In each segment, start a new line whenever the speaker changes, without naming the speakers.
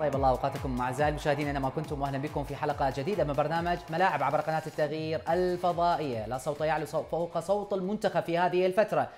طيب الله أوقاتكم اعزائي المشاهدين اينما كنتم واهلا بكم في حلقة جديدة من برنامج ملاعب عبر قناة التغيير الفضائية، لا صوت يعلو فوق صوت المنتخب في هذه الفترة.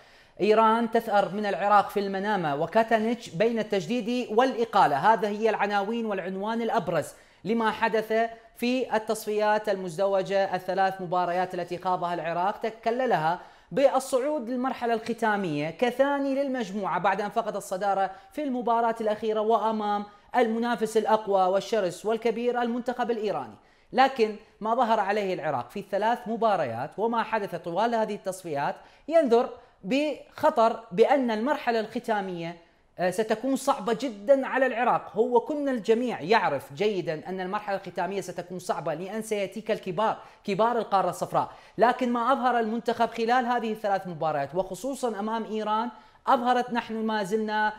إيران تثأر من العراق في المنامة وكاتنيتش بين التجديد والإقالة، هذا هي العناوين والعنوان الأبرز لما حدث في التصفيات المزدوجة الثلاث مباريات التي خاضها العراق. تكللها بالصعود للمرحلة الختامية كثاني للمجموعة بعد أن فقد الصدارة في المباراة الأخيرة وأمام المنافس الأقوى والشرس والكبير المنتخب الإيراني. لكن ما ظهر عليه العراق في ثلاث مباريات وما حدث طوال هذه التصفيات ينذر بخطر بأن المرحلة الختامية آه، ستكون صعبة جدا على العراق. هو كنا الجميع يعرف جيدا أن المرحلة الختامية ستكون صعبة لأن سيأتيك الكبار كبار القارة الصفراء. لكن ما أظهر المنتخب خلال هذه الثلاث مباريات وخصوصا أمام إيران أظهرت نحن ما زلنا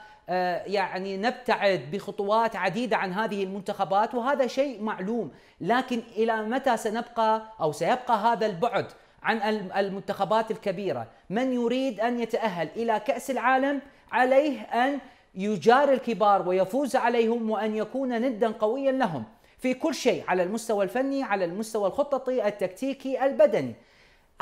يعني نبتعد بخطوات عديدة عن هذه المنتخبات وهذا شيء معلوم. لكن إلى متى سنبقى أو سيبقى هذا البعد عن المنتخبات الكبيرة؟ من يريد أن يتأهل إلى كأس العالم عليه أن يجار الكبار ويفوز عليهم وأن يكون ندا قويا لهم في كل شيء على المستوى الفني على المستوى الخططي التكتيكي البدني.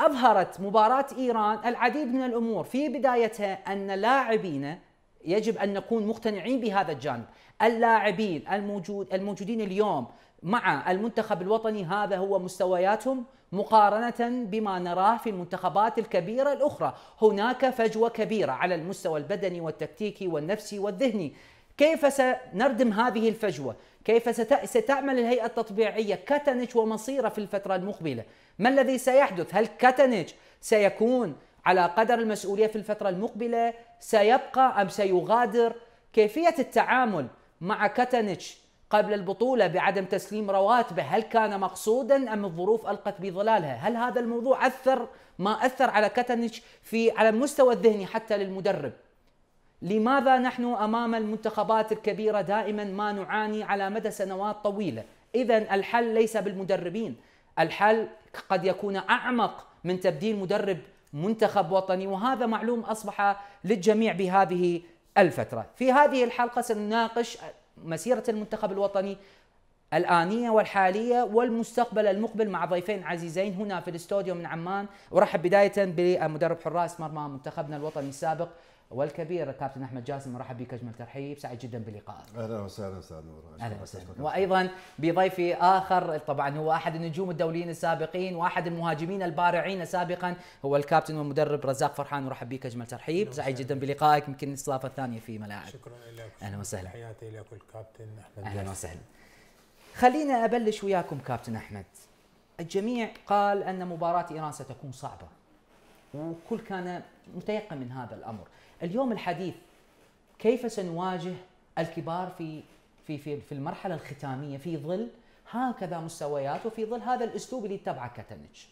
أظهرت مباراة إيران العديد من الأمور في بدايتها أن لاعبين يجب أن نكون مقتنعين بهذا الجانب. اللاعبين الموجود الموجودين اليوم مع المنتخب الوطني هذا هو مستوياتهم مقارنة بما نراه في المنتخبات الكبيرة الأخرى. هناك فجوة كبيرة على المستوى البدني والتكتيكي والنفسي والذهني. كيف سنردم هذه الفجوة؟ كيف ستعمل الهيئة التطبيعية كاتنج ومصيرة في الفترة المقبلة؟ ما الذي سيحدث؟ هل كاتانيتش سيكون على قدر المسؤولية في الفترة المقبلة سيبقى أم سيغادر؟ كيفية التعامل مع كاتنيتش قبل البطولة بعدم تسليم رواتبه هل كان مقصودا أم الظروف ألقت بظلالها؟ هل هذا الموضوع أثر ما أثر على كاتنيتش في على المستوى الذهني حتى للمدرب؟ لماذا نحن أمام المنتخبات الكبيرة دائما ما نعاني على مدى سنوات طويلة؟ إذا الحل ليس بالمدربين الحل قد يكون أعمق من تبديل مدرب منتخب وطني وهذا معلوم أصبح للجميع بهذه الفترة. في هذه الحلقة سنناقش مسيرة المنتخب الوطني الآنية والحالية والمستقبل المقبل مع ضيفين عزيزين هنا في الاستوديو من عمان أرحب بداية بمدرب حراس مرمى منتخبنا الوطني السابق والكبير الكابتن أحمد جاسم مرحب بك أجمل ترحيب سعيد جدا بلقائك
أهلا وسهلا أستاذ نور.
أهلا وسهلا. وأيضا بضيفي آخر طبعا هو أحد النجوم الدوليين السابقين وأحد المهاجمين البارعين سابقا هو الكابتن والمدرب رزاق فرحان. مرحب بك أجمل ترحيب. سعيد جدا بلقائك. يمكن الاستضافه الثانية في ملاعب.
شكرا لك.
أهلا وسهلا.
تحياتي لك والكابتن أحمد
أهلا وسهلا. خلينا أبلش وياكم كابتن أحمد. الجميع قال أن مباراة إيران ستكون صعبة وكل كان متيقن من هذا الأمر. اليوم الحديث كيف سنواجه الكبار في في في في المرحلة الختامية في ظل هكذا مستويات وفي ظل هذا الأسلوب اللي يتبعه كاتنج.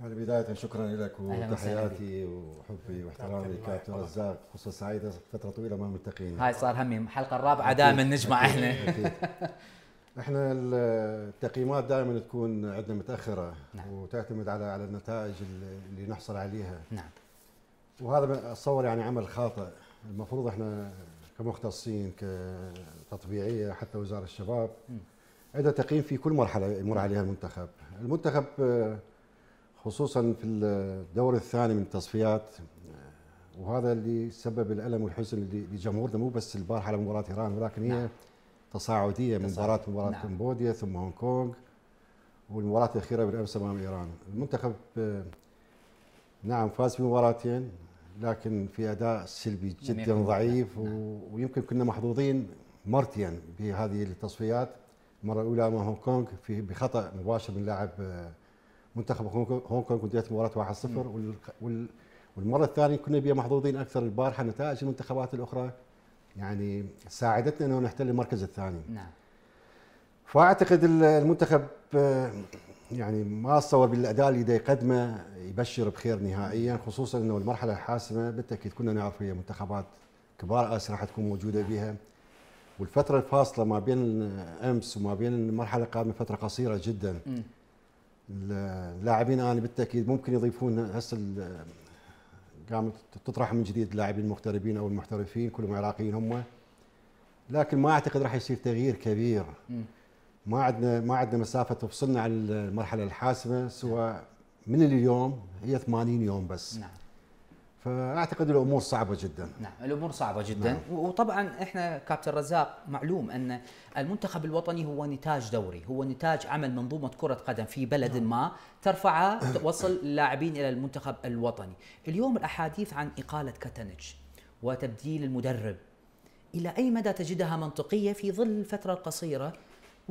يعني بداية شكرا لك وتحياتي وحبي واحترامي للكابتن رزاق فرصة سعيدة فترة طويلة ما ملتقيين
هاي صار همي الحلقة الرابعة دائما نجمع إحنا.
إحنا التقييمات دائما تكون عندنا متأخرة نعم. وتعتمد على على النتائج اللي نحصل عليها.
نعم.
وهذا اتصور يعني عمل خاطئ. المفروض إحنا كمختصين كتطبيعية حتى وزارة الشباب عندنا تقييم في كل مرحلة يمر عليها المنتخب. المنتخب خصوصا في الدور الثاني من التصفيات وهذا اللي سبب الألم والحزن لجمهورنا مو بس البارحة على مباراة إيران ولكن هي نعم. تصاعدية من مباراه مباراة نعم. كمبوديا ثم هونغ كونغ والمباراة الأخيرة بالأمس أمام إيران. المنتخب نعم فاز في مباراتين لكن في أداء سلبي جدا ضعيف نعم. ويمكن كنا محظوظين مرتين بهذه التصفيات. المره الاولى أمام هونغ كونغ في بخطأ مباشر من لاعب آه، منتخب هونغ كونغ وانتهت مباراة 1-0 والمرة الثانية كنا بها محظوظين أكثر البارحة نتائج المنتخبات الأخرى. يعني ساعدتنا أنه نحتل المركز الثاني.
نعم.
فأعتقد المنتخب آه، يعني ما اتصور بالأداء اللي يقدمه يبشر بخير نهائيا خصوصا إنه المرحلة الحاسمة بالتأكيد كنا نعرف هي منتخبات كبار آسيا راح تكون موجودة بها. والفترة الفاصلة ما بين أمس وما بين المرحلة القادمة فترة قصيرة جدا. اللاعبين أنا بالتأكيد ممكن يضيفون هسه قامت تطرح من جديد اللاعبين المغتربين أو المحترفين كلهم عراقيين هم. لكن ما أعتقد راح يصير تغيير كبير. ما عندنا ما عندنا مسافة تفصلنا عن المرحلة الحاسمة سواء من اليوم هي 80 يوم بس.
نعم.
فأعتقد الأمور صعبة جدا.
نعم الأمور صعبة جدا. نعم. وطبعا إحنا كابتن رزاق معلوم أن المنتخب الوطني هو نتاج دوري هو نتاج عمل منظومة كرة قدم في بلد نعم. ما ترفعها توصل اللاعبين إلى المنتخب الوطني. اليوم الأحاديث عن إقالة كاتانيتش وتبديل المدرب. إلى أي مدى تجدها منطقية في ظل الفترة القصيره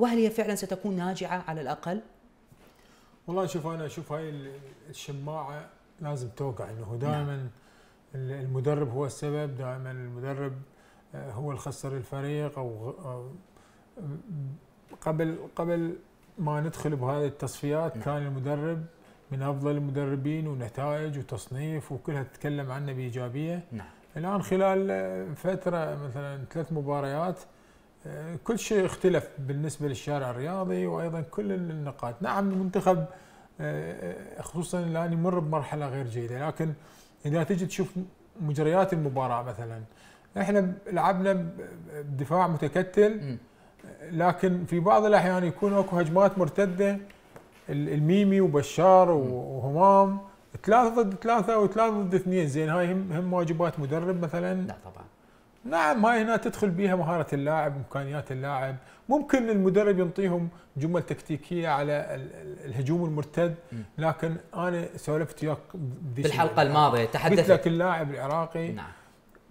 وهل هي فعلا ستكون ناجعة على الأقل
والله شوف أنا أشوف هاي الشماعة لازم توقع إنه دائما نعم. المدرب هو السبب دائما المدرب آه، هو اللي خسر الفريق أو قبل قبل ما ندخل بهذه التصفيات نعم. كان المدرب من أفضل المدربين ونتائج وتصنيف وكلها تتكلم عنه بإيجابية نعم. الآن خلال فترة مثلا ثلاث مباريات كل شيء اختلف بالنسبة للشارع الرياضي وأيضا كل النقاط. نعم المنتخب آه، خصوصا الآن يمر بمرحلة غير جيدة لكن إذا تجي تشوف مجريات المباراة مثلا إحنا لعبنا بدفاع متكتل لكن في بعض الأحيان يكون أكو هجمات مرتدة الميمي وبشار وهمام ثلاثة ضد ثلاثة وثلاثة ضد اثنين زين هاي هم هم واجبات مدرب مثلا.
لا طبعا.
نعم هاي هنا تدخل بها مهارة اللاعب إمكانيات اللاعب. ممكن المدرب ينطيهم جمل تكتيكية على الهجوم المرتد لكن أنا سولفت وياك
بالحلقة الماضية تحدثت.
قلت لك اللاعب العراقي نعم.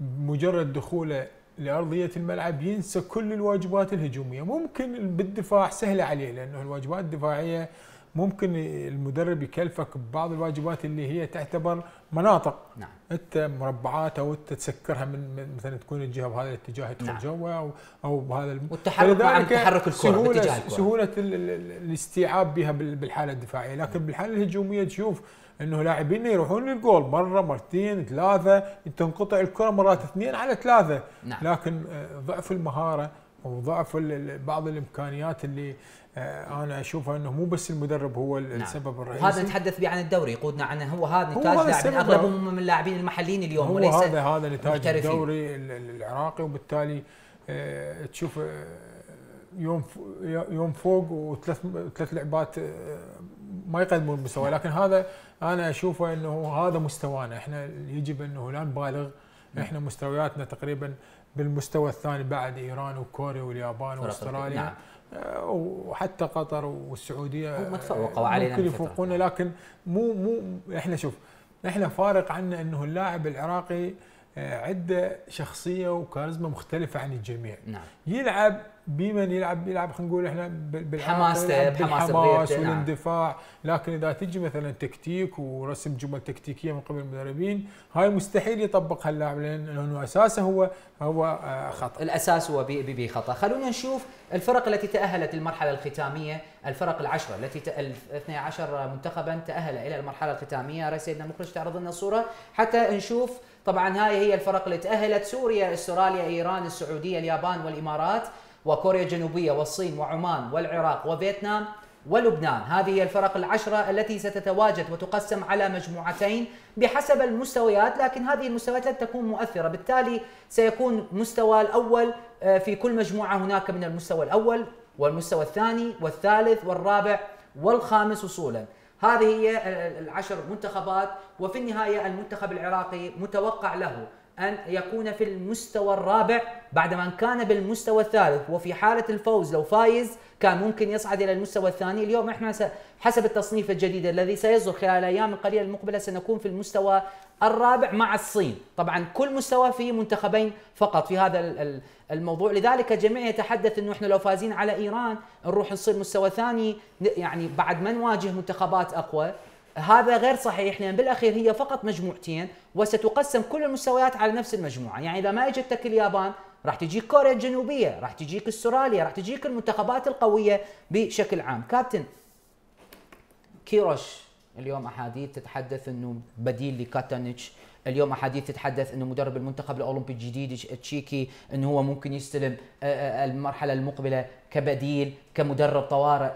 مجرد دخوله لأرضية الملعب ينسى كل الواجبات الهجومية. ممكن بالدفاع سهلة عليه لأنه الواجبات الدفاعية ممكن المدرب يكلفك ببعض الواجبات اللي هي تعتبر مناطق نعم. أنت مربعات أو أنت تسكرها من مثلا تكون الجهة بهذا الاتجاه يدخل نعم. جوا أو أو بهذا
والتحرك مع تحرك الكرة
سهوله باتجاه الكرة. سهولة الاستيعاب بها بالحالة الدفاعية لكن نعم. بالحالة الهجومية تشوف إنه لاعبين يروحون للجول مرة مرتين ثلاثة تنقطع الكرة مرات اثنين على ثلاثة نعم. لكن آه، ضعف المهارة وضعف بعض الإمكانيات اللي آه، أنا أشوفها إنه مو بس المدرب هو نعم. السبب الرئيسي.
وهذا نتحدث به عن الدوري يقودنا عنه. هو هذا نتاج لاعبين أغلبهم من اللاعبين المحليين اليوم
هو وليس هذا هذا نتاج الدوري العراقي وبالتالي آه، تشوف آه، يوم يوم فوق وثلاث ثلاث لعبات ما يقدمون المستوى لكن هذا أنا أشوفه إنه هذا مستوانا. إحنا يجب إنه لا نبالغ. إحنا مستوياتنا تقريبا بالمستوى الثاني بعد إيران وكوريا واليابان وأستراليا. نعم. آه، وحتى قطر والسعودية.
هم تفوقوا علينا
ممكن يفوقونا لكن مو مو إحنا شوف إحنا فارق عنا إنه اللاعب العراقي آه، عنده شخصية وكاريزما مختلفة عن الجميع.
نعم.
يلعب بمن يلعب يلعب خلينا نقول إحنا
حماسته
بالحماس نعم. والاندفاع. لكن إذا تجي مثلا تكتيك ورسم جمل تكتيكية من قبل المدربين هاي مستحيل يطبقها اللاعب لأنه أساسه هو هو آه، خطأ.
الأساس هو بي خطأ. خلونا نشوف الفرق التي تأهلت للمرحلة الختامية الفرق العشرة التي ال 12 منتخبا تأهل إلى المرحلة الختامية. رئيس سيدنا المخرج تعرض لنا الصورة حتى نشوف طبعا هاي هي الفرق اللي تأهلت سوريا أستراليا إيران السعودية اليابان والإمارات. وكوريا الجنوبية والصين وعمان والعراق وفيتنام ولبنان. هذه هي الفرق العشرة التي ستتواجد وتقسم على مجموعتين بحسب المستويات لكن هذه المستويات لن تكون مؤثرة. بالتالي سيكون مستوى الأول آه، في كل مجموعة هناك من المستوى الأول والمستوى الثاني والثالث والرابع والخامس وصولا. هذه هي العشر منتخبات وفي النهاية المنتخب العراقي متوقع له. أن يكون في المستوى الرابع بعدما كان بالمستوى الثالث. وفي حالة الفوز لو فايز كان ممكن يصعد إلى المستوى الثاني. اليوم إحنا حسب التصنيف الجديد الذي سيصدر خلال الأيام القليلة المقبلة سنكون في المستوى الرابع مع الصين. طبعا كل مستوى فيه منتخبين فقط في هذا الموضوع. لذلك الجميع يتحدث إنه إحنا لو فازين على إيران نروح نصير مستوى ثاني يعني بعد ما نواجه منتخبات أقوى. هذا غير صحيح لأن بالأخير هي فقط مجموعتين وستقسم كل المستويات على نفس المجموعة، يعني إذا ما اجتك اليابان راح تجيك كوريا الجنوبية، راح تجيك أستراليا، راح تجيك المنتخبات القوية بشكل عام، كابتن كيروش اليوم أحاديث تتحدث إنه بديل لكاتانيتش. اليوم أحاديث تتحدث إنه مدرب المنتخب الأولمبي الجديد تشيكي إنه هو ممكن يستلم المرحلة المقبلة كبديل كمدرب طوارئ.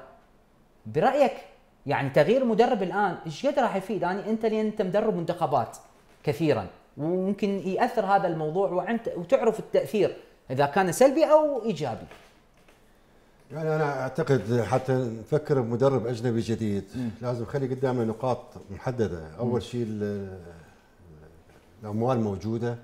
برأيك يعني تغيير مدرب الآن إيش قد راح يفيد؟ يعني أنت لأن أنت مدرب منتخبات كثيرا وممكن يأثر هذا الموضوع وانت وتعرف التأثير إذا كان سلبي أو إيجابي.
يعني أنا أعتقد حتى نفكر بمدرب أجنبي جديد م. لازم نخلي قدامنا نقاط محددة. أول شيء الأموال موجودة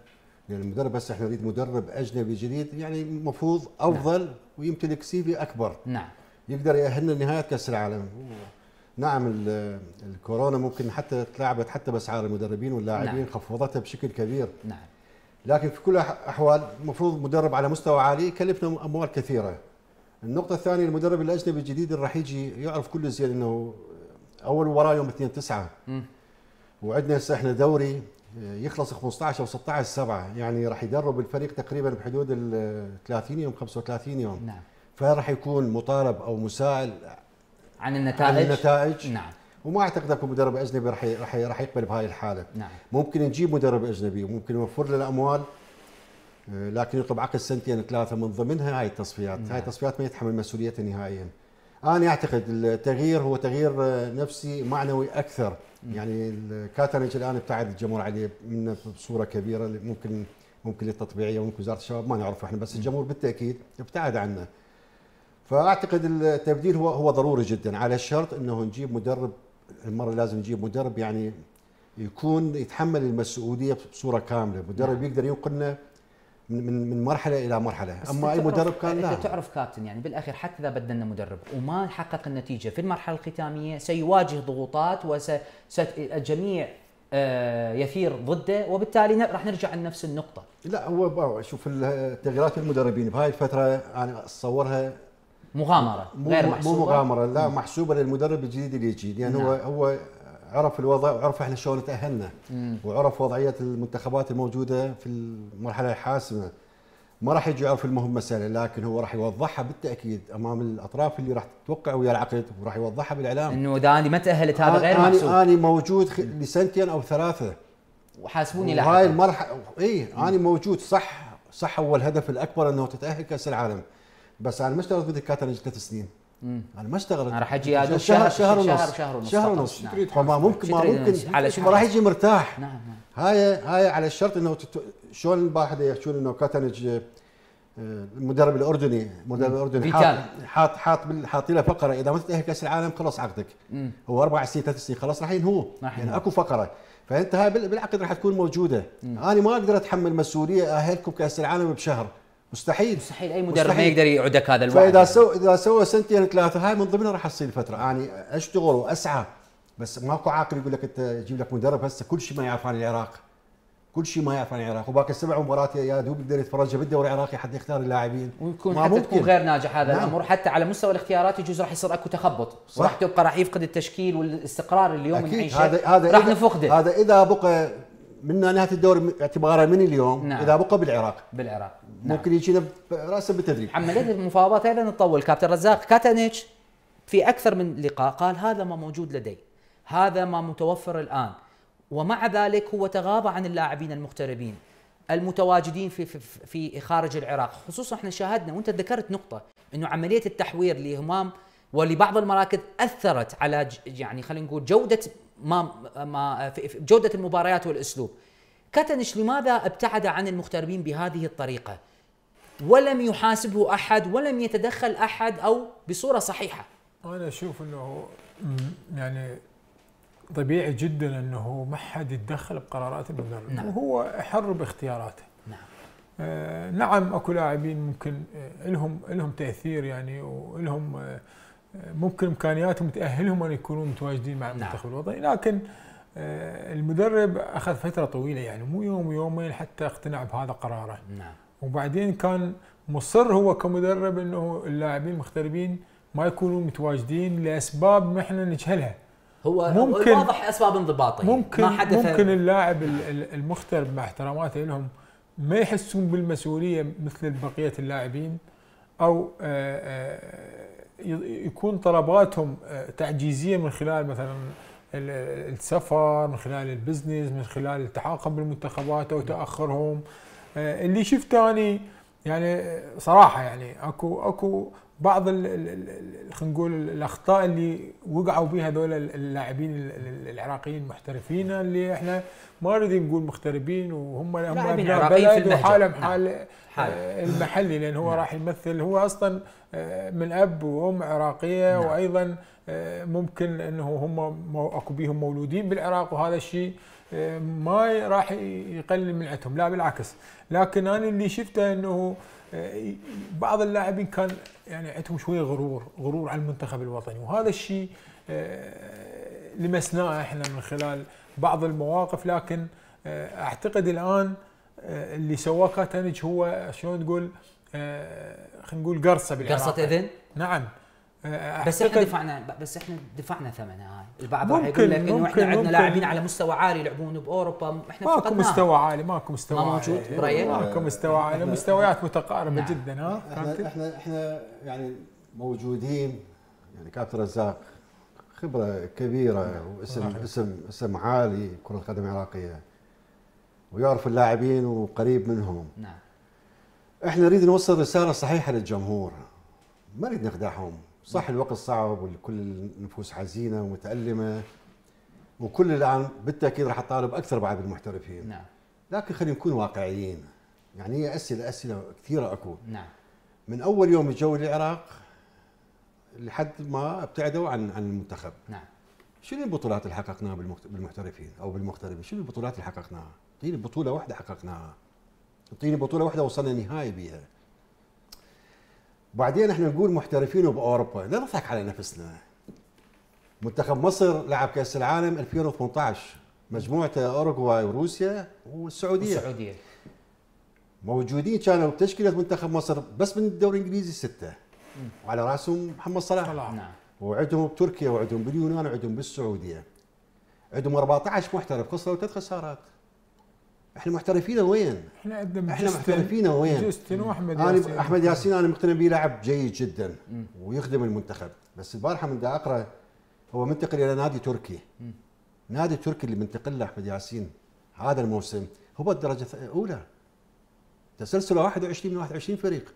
يعني المدرب بس إحنا نريد مدرب أجنبي جديد يعني المفروض أفضل نعم. ويمتلك سيفي أكبر.
نعم.
يقدر يأهلنا لنهاية كأس العالم. نعم الكورونا ممكن حتى تلاعبت حتى بأسعار المدربين واللاعبين نعم. خفضتها بشكل كبير.
نعم.
لكن في كل الاحوال المفروض مدرب على مستوى عالي يكلفنا أموال كثيرة. النقطة الثانية المدرب الأجنبي الجديد اللي راح يجي يعرف كل زين إنه أول مباراه يوم 2 9 وعندنا هسه إحنا دوري يخلص 15 أو 16 7 يعني راح يدرب الفريق تقريبا بحدود ال 30 يوم 35 يوم.
نعم.
فراح يكون مطالب أو مسائل
عن النتائج؟
عن النتائج؟
نعم.
وما أعتقد أكو مدرب أجنبي راح راح راح يقبل بهاي الحالة.
نعم.
ممكن نجيب مدرب أجنبي وممكن يوفر له الأموال آه، لكن يطلب عقد سنتين ثلاثة من ضمنها هاي التصفيات. نعم. هاي التصفيات ما يتحمل مسؤوليتها نهائيا. أنا أعتقد التغيير هو تغيير آه، نفسي معنوي أكثر. يعني الكاترنج الآن ابتعد الجمهور عليه منه بصورة كبيرة ممكن ممكن للتطبيعية وممكن وزارة الشباب ما نعرف إحنا بس الجمهور بالتأكيد ابتعد عنه. فأعتقد التبديل هو هو ضروري جدا على الشرط إنه نجيب مدرب المرة لازم نجيب مدرب يعني يكون يتحمل المسؤولية بصورة كاملة مدرب نعم. يقدر ينقلنا من من مرحلة إلى مرحلة. أما أي مدرب كان لا.
انت تعرف كابتن يعني بالأخير حتى إذا بدلنا مدرب وما حقق النتيجة في المرحلة الختامية سيواجه ضغوطات والجميع آه، يثير ضده وبالتالي راح نرجع لنفس النقطة.
لا هو شوف التغييرات المدربين بهاي الفترة أنا أتصورها
مغامرة غير محسوبة.
مو مغامرة لا محسوبة للمدرب الجديد اللي يجي. لأن نعم. هو هو عرف الوضع وعرف إحنا شلون تأهلنا. وعرف وضعية المنتخبات الموجودة في المرحلة الحاسمة. ما راح يجي يعرف المهمه سهله لكن هو راح يوضحها بالتأكيد أمام الأطراف اللي راح توقع ويا العقد وراح يوضحها بالإعلام.
إنه إذا أني ما تأهلت هذا غير محسوب.
أنا موجود لسنتين أو ثلاثة.
وحاسبوني
لاحقا هاي المرحله اي أنا موجود. صح صح هو الهدف الأكبر أنه تتأهل كأس العالم. بس أنا ما اشتغلت مثل كاترنج ثلاث سنين.
مم.
أنا ما اشتغلت.
أنا راح أجي شهر
شهر شهر ونص.
شهر, شهر ونص.
شهر ونص. نعم. فما ممكن ما ممكن على ما راح يجي مرتاح.
نعم نعم.
هاي هاي على الشرط إنه تت... شلون الباحث يحكون إنه كاتنج آه، المدرب الاردني المدرب الأردني حاط حاط حاط حاط له فقرة. إذا ما تتأهل كأس العالم خلص عقدك.
مم.
هو أربع سنين ثلاث سنين خلاص راح ينهو يعني أكو فقرة. فأنت هاي بالعقد راح تكون موجودة. مم. أنا ما أقدر أتحمل مسؤولية أهلكم كأس العالم بشهر. مستحيل.
مستحيل. أي مدرب ما يقدر يعدك هذا
الوقت فإذا سوى إذا سوى سنتين ثلاثة هاي من ضمنها راح تصير فترة. يعني أشتغل وأسعى بس ماكو عاقل يقول لك أنت جيب لك مدرب. هسه كل شيء ما يعرف عن العراق. كل شيء ما يعرف عن العراق. وباقي السبع مباريات يا دوب يقدر يتفرجها بالدوري العراقي حتى يختار اللاعبين.
ويكون حتى ممكن. تكون غير ناجح هذا نعم. الأمر. حتى على مستوى الاختيارات يجوز راح يصير أكو تخبط. وراح تبقى راح يفقد التشكيل والاستقرار اللي اليوم نعيشه
هذا هذا
راح نفقده.
هذا إذا بقى من نهاية الدوري اعتبارا من اليوم
نعم.
إذا بقى بالعراق.
بالعراق.
نعم. ممكن يجينا راسا بالتدريب.
عمليه المفاوضات أيضا تطول. كابتن رزاق كاتانيتش في أكثر من لقاء قال هذا ما موجود لدي. هذا ما متوفر الآن. ومع ذلك هو تغاضى عن اللاعبين المغتربين المتواجدين في, في في خارج العراق. خصوصا إحنا شاهدنا وأنت ذكرت نقطة إنه عملية التحوير لهمام ولبعض المراكز أثرت على يعني خلينا نقول جودة ما ما في جودة المباريات والأسلوب. كاتنش لماذا ابتعد عن المغتربين بهذه الطريقة؟ ولم يحاسبه أحد ولم يتدخل أحد أو بصورة صحيحة.
أنا أشوف إنه يعني طبيعي جدا إنه ما حد يتدخل بقرارات المدرب. نعم. وهو حر باختياراته.
نعم.
آه نعم أكو لاعبين ممكن آه لهم لهم تأثير يعني ولهم آه ممكن إمكانياتهم تأهلهم أن يكونوا متواجدين مع المنتخب نعم. الوطني. لكن آه المدرب أخذ فترة طويلة يعني مو يوم ويومين حتى اقتنع بهذا قراره.
نعم.
وبعدين كان مصر هو كمدرب إنه اللاعبين المغتربين ما يكونوا متواجدين لأسباب ما إحنا نجهلها.
هو ممكن واضح أسباب انضباطية.
ممكن ما حدث ممكن اللاعب المغترب مع احتراماتي لهم ما يحسون بالمسؤولية مثل بقية اللاعبين أو آه، آه، يكون طلباتهم آه، تعجيزية من خلال مثلا السفر من خلال البزنس من خلال التحاقهم بالمنتخبات أو تأخرهم. اللي شفته اني يعني صراحة يعني أكو أكو بعض خلينا نقول الأخطاء اللي وقعوا بها هذول اللاعبين العراقيين المحترفين اللي إحنا ما نريد نقول مغتربين وهم هم
أبناء بلد
وحالهم حال نعم. آه، المحلي لأن هو نعم. راح يمثل هو أصلا آه، من أب وأم عراقية نعم. وأيضا آه، ممكن إنه هم أكو بيهم مولودين بالعراق وهذا الشيء ما راح يقلل من عندهم. لا بالعكس. لكن أنا اللي شفته إنه بعض اللاعبين كان يعني عندهم شوية غرور غرور على المنتخب الوطني. وهذا الشيء لمسناه إحنا من خلال بعض المواقف. لكن أعتقد الآن آه، اللي سواه كاتانيج هو شلون تقول آه، خلينا نقول قرصة
بالعراق. قرصة اذن؟
نعم.
آه، بس إحنا دفعنا بس إحنا دفعنا ثمنها هاي البعض راح يقول لك انه إحنا عندنا لاعبين على مستوى عالي يلعبون باوروبا
إحنا ماكو مستوى عالي ماكو مستوى
ما موجود
برايك؟ ماكو مستوى عالي مستويات متقاربه نعم. جدا ها
إحنا إحنا إحنا يعني موجودين يعني كابتن رزاق خبره كبيره واسم اسم اسم عالي كره القدم العراقيه ويعرف اللاعبين وقريب منهم
نعم
إحنا نريد نوصل رساله صحيحه للجمهور ما نريد نخدعهم صح الوقت صعب وكل النفوس حزينة ومتألمة وكل الان بالتأكيد راح تطالب أكثر بعد بالمحترفين
نعم.
لكن خلينا نكون واقعيين. يعني هي أسئلة أسئلة كثيرة أكو.
نعم.
من أول يوم اجوا العراق لحد ما ابتعدوا عن عن المنتخب.
نعم.
شنو البطولات اللي حققناها بالمحترفين أو بالمغتربين؟ شنو البطولات اللي حققناها؟ اعطيني بطولة واحدة حققناها. اعطيني بطولة واحدة وصلنا نهائي بيها. بعدين إحنا نقول محترفين بأوروبا لا نضحك على نفسنا؟ منتخب مصر لعب كأس العالم 2018 مجموعته أوروغواي وروسيا والسعودية.
السعوديه
موجودين كانوا بتشكيلة منتخب مصر بس من الدوري الإنجليزي سته وعلى رأسهم محمد صلاح.
نعم.
وعندهم بتركيا وعندهم باليونان وعندهم بالسعودية. عندهم 14 محترف خسروا ثلاث خسارات. إحنا محترفين وين؟
إحنا عندنا
إحنا محترفين وين؟
جوستن وأحمد
ياسين. أحمد ياسين أنا مقتنع به لاعب جيد جدا ويخدم المنتخب. بس البارحة من دا أقرأ هو منتقل إلى نادي تركي. نادي تركي اللي منتقل له أحمد ياسين هذا الموسم. هو الدرجة الاولى تسلسله 21 من 21 فريق.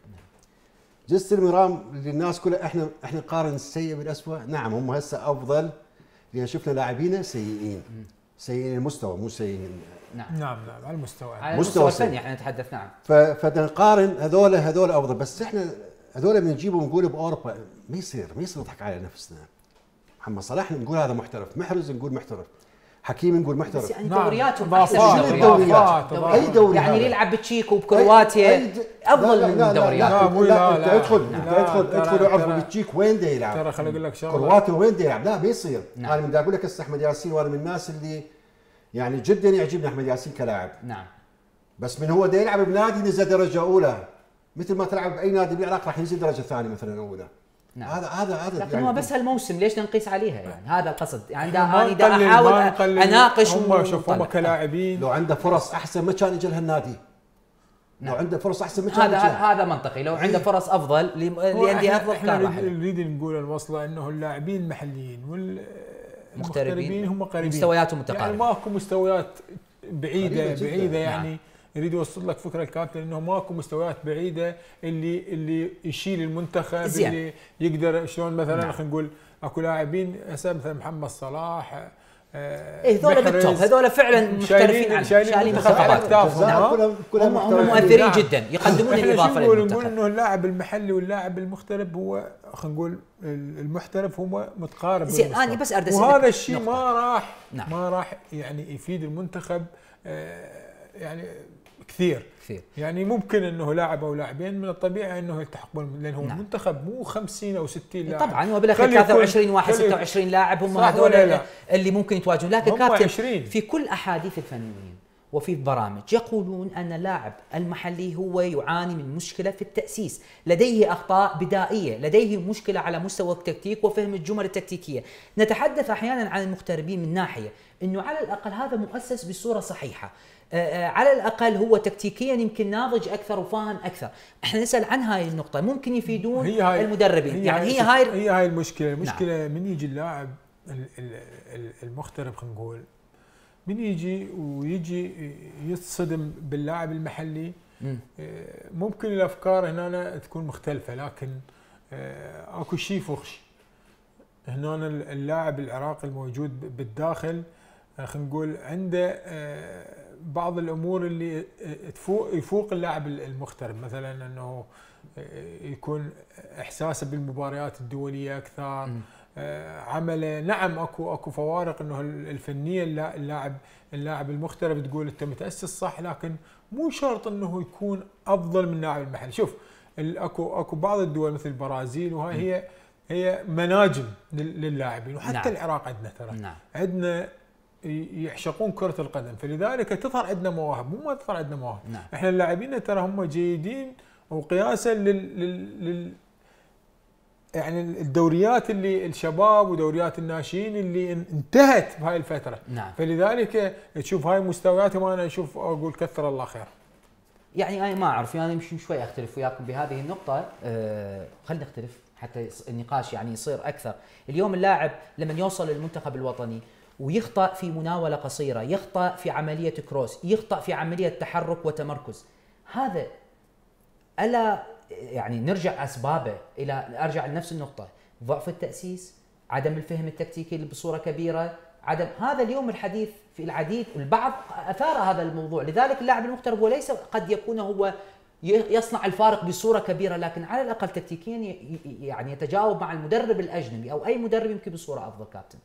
جست المرام للناس كلها إحنا إحنا نقارن السيء بالاسوء نعم هم هسه أفضل لأن شفنا لاعبين سيئين. سيئين المستوى مو سيئين.
نعم. نعم نعم على المستوى.
على المستوى الفني إحنا نتحدث نعم.
فنقارن هذول هذول أفضل. بس إحنا هذول بنجيبهم ونقول بأوروبا ما يصير ما يصير نضحك على نفسنا. محمد صلاح نقول هذا محترف محرز نقول محترف حكيم نقول محترف.
بس يعني نعم. دورياتهم أحسن من الدوريات؟ أي دوري يعني اللي يلعب بتشيكو وبكرواتيا أفضل من الدوريات
لا لا أنت ادخل أنت ادخل ادخل اعرف بتشيك وين دا يلعب؟
ترى خليني أقول لك
شغلة. كرواتيا وين دا يلعب؟ لا ما يصير. أنا من أقول لك هسه احمد ياسين وأنا من الناس اللي يعني جدا يعجبني أحمد ياسين كلاعب.
نعم.
بس من هو دا يلعب بنادي نزل درجة أولى مثل ما تلعب بأي نادي بالعراق راح ينزل درجة ثانية مثلا أولى.
نعم.
هذا هذا هذا
لكن يعني هو بس هالموسم ليش نقيس عليها يعني؟ هذا القصد. يعني دا أنا دا أحاول أناقش
هم شوف هم كلاعبين.
لو عنده فرص أحسن ما كان يجي لهالنادي. نعم. لو عنده فرص أحسن ما كان
هذا هذا منطقي. لو عنده إيه. فرص أفضل لأندية أفضل
كان راح نريد نقول الوصلة إنه اللاعبين المحليين وال المغتربين هم قريبين
مستوياتهم متقاربة
يعني ماكو مستويات بعيدة بعيدة يعني نعم. يريد يوصل لك فكرة الكابتن إنه ماكو مستويات بعيدة اللي اللي يشيل المنتخب زين. اللي يقدر شلون مثلا نعم. خلينا نقول أكو لاعبين هسه مثلا محمد صلاح
آه إيه هذول بالتوب هذول فعلا محترفين عنه
شايلين منتخبات
هم, هم مؤثرين نعم. جدا يقدمون الاضافه
للمنتخب. نقول إنه اللاعب المحلي واللاعب المغترب هو خلينا نقول المحترف هو متقارب
زين أنا بس أرد
وهذا الشيء ما راح نعم. ما راح يعني يفيد المنتخب آه يعني كثير.
كثير.
يعني ممكن إنه لاعب أو لاعبين من الطبيعي إنه يلتحقون لأن هو نعم. المنتخب مو 50 أو 60 لاعب.
طبعا وبالاخير 23 واحد 26 لاعب هم هذول اللي ممكن يتواجهون لكن كابتن 20. في كل أحاديث الفنيين وفي البرامج يقولون أن اللاعب المحلي هو يعاني من مشكلة في التأسيس، لديه أخطاء بدائية، لديه مشكلة على مستوى التكتيك وفهم الجمل التكتيكية، نتحدث أحيانا عن المغتربين من ناحية إنه على الأقل هذا مؤسس بصورة صحيحة، آه، آه، على الأقل هو تكتيكيا يمكن ناضج أكثر وفاهم أكثر. إحنا نسأل عن هاي النقطة. ممكن يفيدون هي هاي المدربين.
هي يعني هي هاي هي هاي المشكلة. المشكلة نعم. من يجي اللاعب المغترب خلينا نقول من يجي ويجي يتصدم باللاعب المحلي.
آه،
ممكن الأفكار هنا تكون مختلفة لكن آه، أكو شيء فخش. هنا اللاعب العراقي الموجود بالداخل آه، خلينا نقول عنده بعض الأمور اللي تفوق يفوق اللاعب المغترب مثلا إنه يكون إحساسه بالمباريات الدولية أكثر. عمله نعم أكو أكو فوارق إنه الفنية اللاعب اللاعب المغترب تقول أنت متأسس صح لكن مو شرط إنه يكون أفضل من اللاعب المحلي شوف أكو أكو بعض الدول مثل البرازيل وهاي هي هي مناجم للاعبين. وحتى نعم. العراق عندنا ترى. نعم. عندنا يعشقون كرة القدم. فلذلك تظهر عندنا مواهب مو ما تظهر عندنا مواهب. نعم. إحنا اللاعبين ترى هم جيدين وقياسا لل, لل... لل... يعني الدوريات اللي الشباب ودوريات الناشئين اللي انتهت بهاي الفترة. نعم. فلذلك تشوف هاي مستوياتهم أنا أشوف أقول كثر الله خير.
يعني أنا ما أعرف يعني يمكن شوي أختلف وياكم بهذه النقطة. أه خلينا نختلف حتى النقاش يعني يصير أكثر. اليوم اللاعب لما يوصل للمنتخب الوطني ويخطأ في مناولة قصيرة يخطأ في عملية كروس يخطأ في عملية تحرك وتمركز. هذا ألا يعني نرجع أسبابه إلى أرجع لنفس النقطة. ضعف التأسيس عدم الفهم التكتيكي بصورة كبيرة عدم هذا اليوم الحديث في العديد البعض أثار هذا الموضوع. لذلك اللاعب المغترب وليس قد يكون هو يصنع الفارق بصورة كبيرة لكن على الأقل تكتيكيا يعني يتجاوب مع المدرب الأجنبي أو أي مدرب يمكن بصورة أفضل كابتن.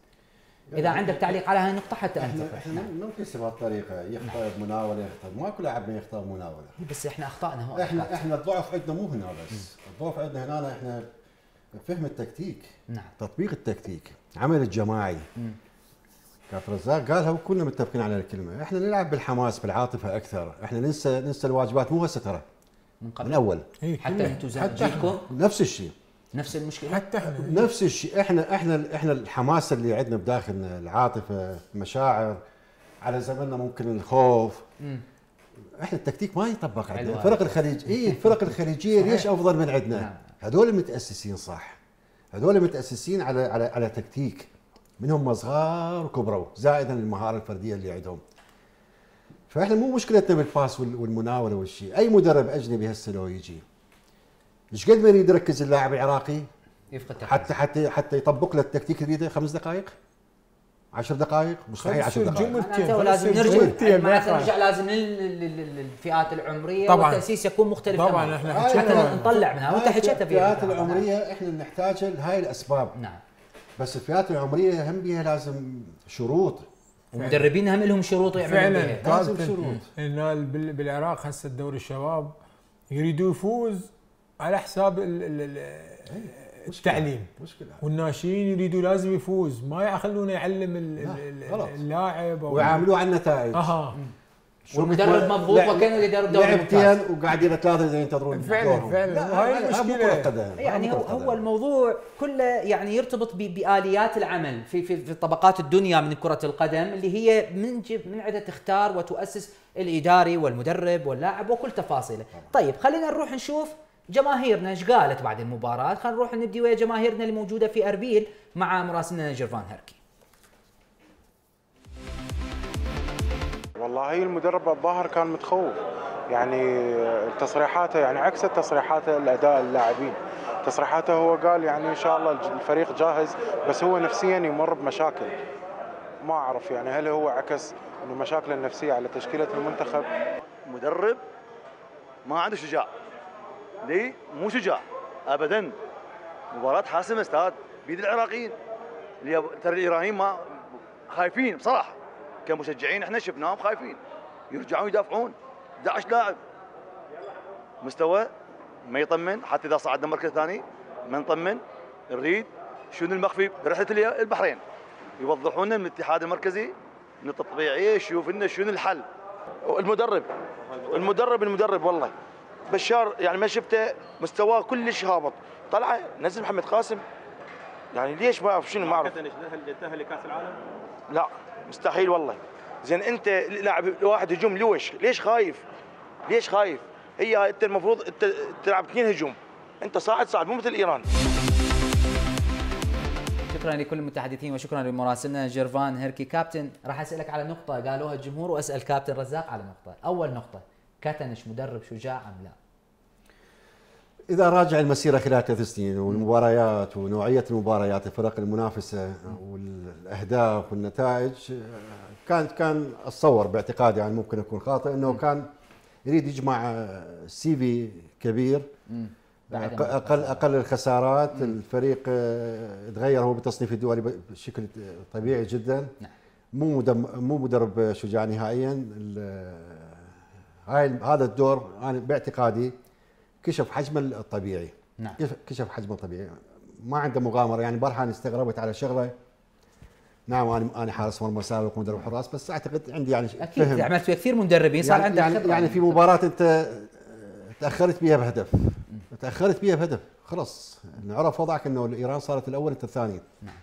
إذا يعني عندك تعليق على هذه النقطة حتى
أنت إحنا ممكن بهالطريقه يخطئ بمناوله يخطئ ماكو لاعب ما يخطئ بمناوله
بس إحنا أخطأنا
هو إحنا إحنا الضعف عندنا مو هنا بس. الضعف عندنا هنا إحنا فهم التكتيك نعم. تطبيق التكتيك عمل الجماعي. كابتن رزاق قالها وكلنا متفقين على الكلمة. إحنا نلعب بالحماس بالعاطفة أكثر. إحنا ننسى ننسى الواجبات مو هسه ترى. من قبل. من أول.
حتى أنتم جيلكم
نفس الشيء.
نفس المشكلة.
حتى إحنا
نفس الشيء. إحنا إحنا إحنا الحماس اللي عندنا بداخلنا العاطفة المشاعر على زمننا ممكن الخوف. مم. إحنا التكتيك ما يطبق عندنا. الفرق الخليج اي الفرق الخليجية ليش أفضل من عندنا؟ نعم. هذول متأسسين صح. هذول متأسسين على على على تكتيك. منهم صغار وكبروا زائدا المهارة الفردية اللي عندهم. فإحنا مو مشكلتنا بالباس والمناولة والشيء. أي مدرب أجنبي هسه لو يجي إيش قد ما يريد يركز اللاعب العراقي؟ يفقد حتى حتى حتى يطبق له التكتيك يريده خمس دقائق؟ عشر دقائق؟ مستحيل عشر دقائق.
لازم نرجع نرجع لازم للفئات العمرية طبعا. والتأسيس يكون مختلف
طبعا إحنا
حتى نطلع منها. وأنت حكيتها
الفئات العمرية إحنا نحتاج لهاي الأسباب. نعم. بس الفئات العمرية هم بيها لازم شروط.
المدربين هم لهم شروط
يعملون بها لازم شروط. بالعراق هسه الدوري الشباب يريدوا يفوز على حساب التعليم. مشكلة. والناشئين يريدوا لازم يفوز. ما يخلونه يعلم اللاعب
ويعاملوه على النتائج.
أها. والمدرب مضغوط وكأنه يدرب دوري
ممتاز. وقاعدين ثلاثة ينتظرون.
فعلا فعلا. وهي المشكلة.
يعني هو, هو الموضوع كله يعني يرتبط بآليات العمل في في في طبقات الدنيا من كرة القدم اللي هي من من عندها تختار وتؤسس الإداري والمدرب واللاعب وكل تفاصيله. طيب خلينا نروح نشوف جماهيرنا إيش قالت بعد المباراة؟ خلينا نروح نبدي ويا جماهيرنا اللي موجودة في أربيل مع مراسلنا جيرفان هركي.
والله المدرب الظاهر كان متخوف. يعني تصريحاته يعني عكس تصريحات الأداء اللاعبين. تصريحاته هو قال يعني إن شاء الله الفريق جاهز بس هو نفسيا يمر بمشاكل. ما أعرف يعني هل هو عكس إنه مشاكل النفسية على تشكيلة المنتخب؟
مدرب ما عنده شجاع ليه مو شجاع ابدا. مباراة حاسمه أستاذ بيد العراقيين. ترى الايرانيين ما خايفين بصراحة. كمشجعين إحنا شفناهم خايفين. يرجعون يدافعون. 11 لاعب. مستوى ما يطمن. حتى إذا صعدنا مركز ثاني ما نطمن. نريد شنو المخفي؟ برحله البحرين. يوضحون لنا من الاتحاد المركزي من التطبيعية يشوف لنا شنو الحل. المدرب. المدرب المدرب والله. بشار يعني ما شفته مستواه كلش هابط. طلع نزل محمد قاسم. يعني ليش ما أعرف شنو ما أعرف.
تاهل لكأس العالم؟
لا مستحيل والله. زين أنت لاعب واحد هجوم ليش؟ ليش خايف؟ ليش خايف؟ هي أنت المفروض أنت تلعب اثنين هجوم. أنت صاعد صاعد مو مثل إيران.
شكرا لكل المتحدثين وشكرا لمراسلنا. جيرفان هيركي كابتن راح أسألك على نقطة قالوها الجمهور وأسأل كابتن رزاق على نقطة. أول نقطة كاتنش مدرب شجاع أم لا؟
إذا راجع المسيرة خلال ثلاث سنين والمباريات ونوعية المباريات الفرق المنافسة والأهداف والنتائج كان كان أتصور باعتقادي يعني ممكن أكون خاطئ إنه كان يريد يجمع سي في كبير. أقل أقل الخسارات الفريق آه، تغير هو بالتصنيف الدولي بشكل طبيعي جدا. نعم. مو مو مدرب شجاع نهائيا. هاي هذا الدور أنا باعتقادي كشف حجمه الطبيعي. نعم. كشف حجمه الطبيعي؟ ما عنده مغامرة يعني برهان استغربت على شغله. نعم أنا أنا حارس مرمى سابق ومدرب حراس بس أعتقد عندي يعني
أكيد فهم. عملت كثير مدربين صار
يعني
عندك
يعني, يعني في مباراة أنت تأخرت بها بهدف. تأخرت بها بهدف خلاص. عرف وضعك إنه ايران صارت الأول أنت الثاني. نعم.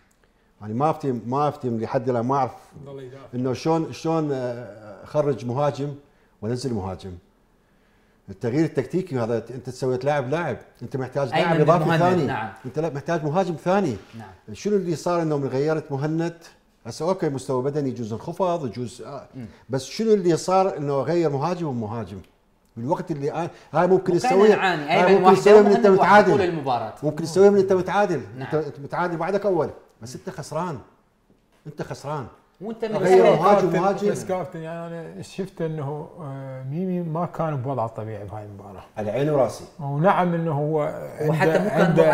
يعني ما افتهم ما افتهم لحد الان ما أعرف إنه شلون شلون آه، خرج مهاجم ونزل مهاجم. التغيير التكتيكي هذا انت سويت لاعب لاعب انت محتاج لاعب إضافي ثاني. نعم. انت محتاج مهاجم ثاني. نعم. شنو اللي صار انه من غيرت مهند؟ هسه okay مستوى بدني يجوز انخفض يجوز آه. بس شنو اللي صار انه غير مهاجم؟ ومهاجم بالوقت اللي آه هاي ممكن يسويها هاي ممكن يسويها من أنت متعادل. المباراة. ممكن يسويها من أنت متعادل. نعم. انت متعادل بعدك أول. بس أنت خسران. أنت خسران.
وانت
من مهاجم مهاجم. بس كابتن يعني أنا شفت إنه آه، ميمي ما كان بوضعه الطبيعي بهاي المباراة.
على عيني وراسي.
ونعم إنه هو
وحتى مو كان
عنده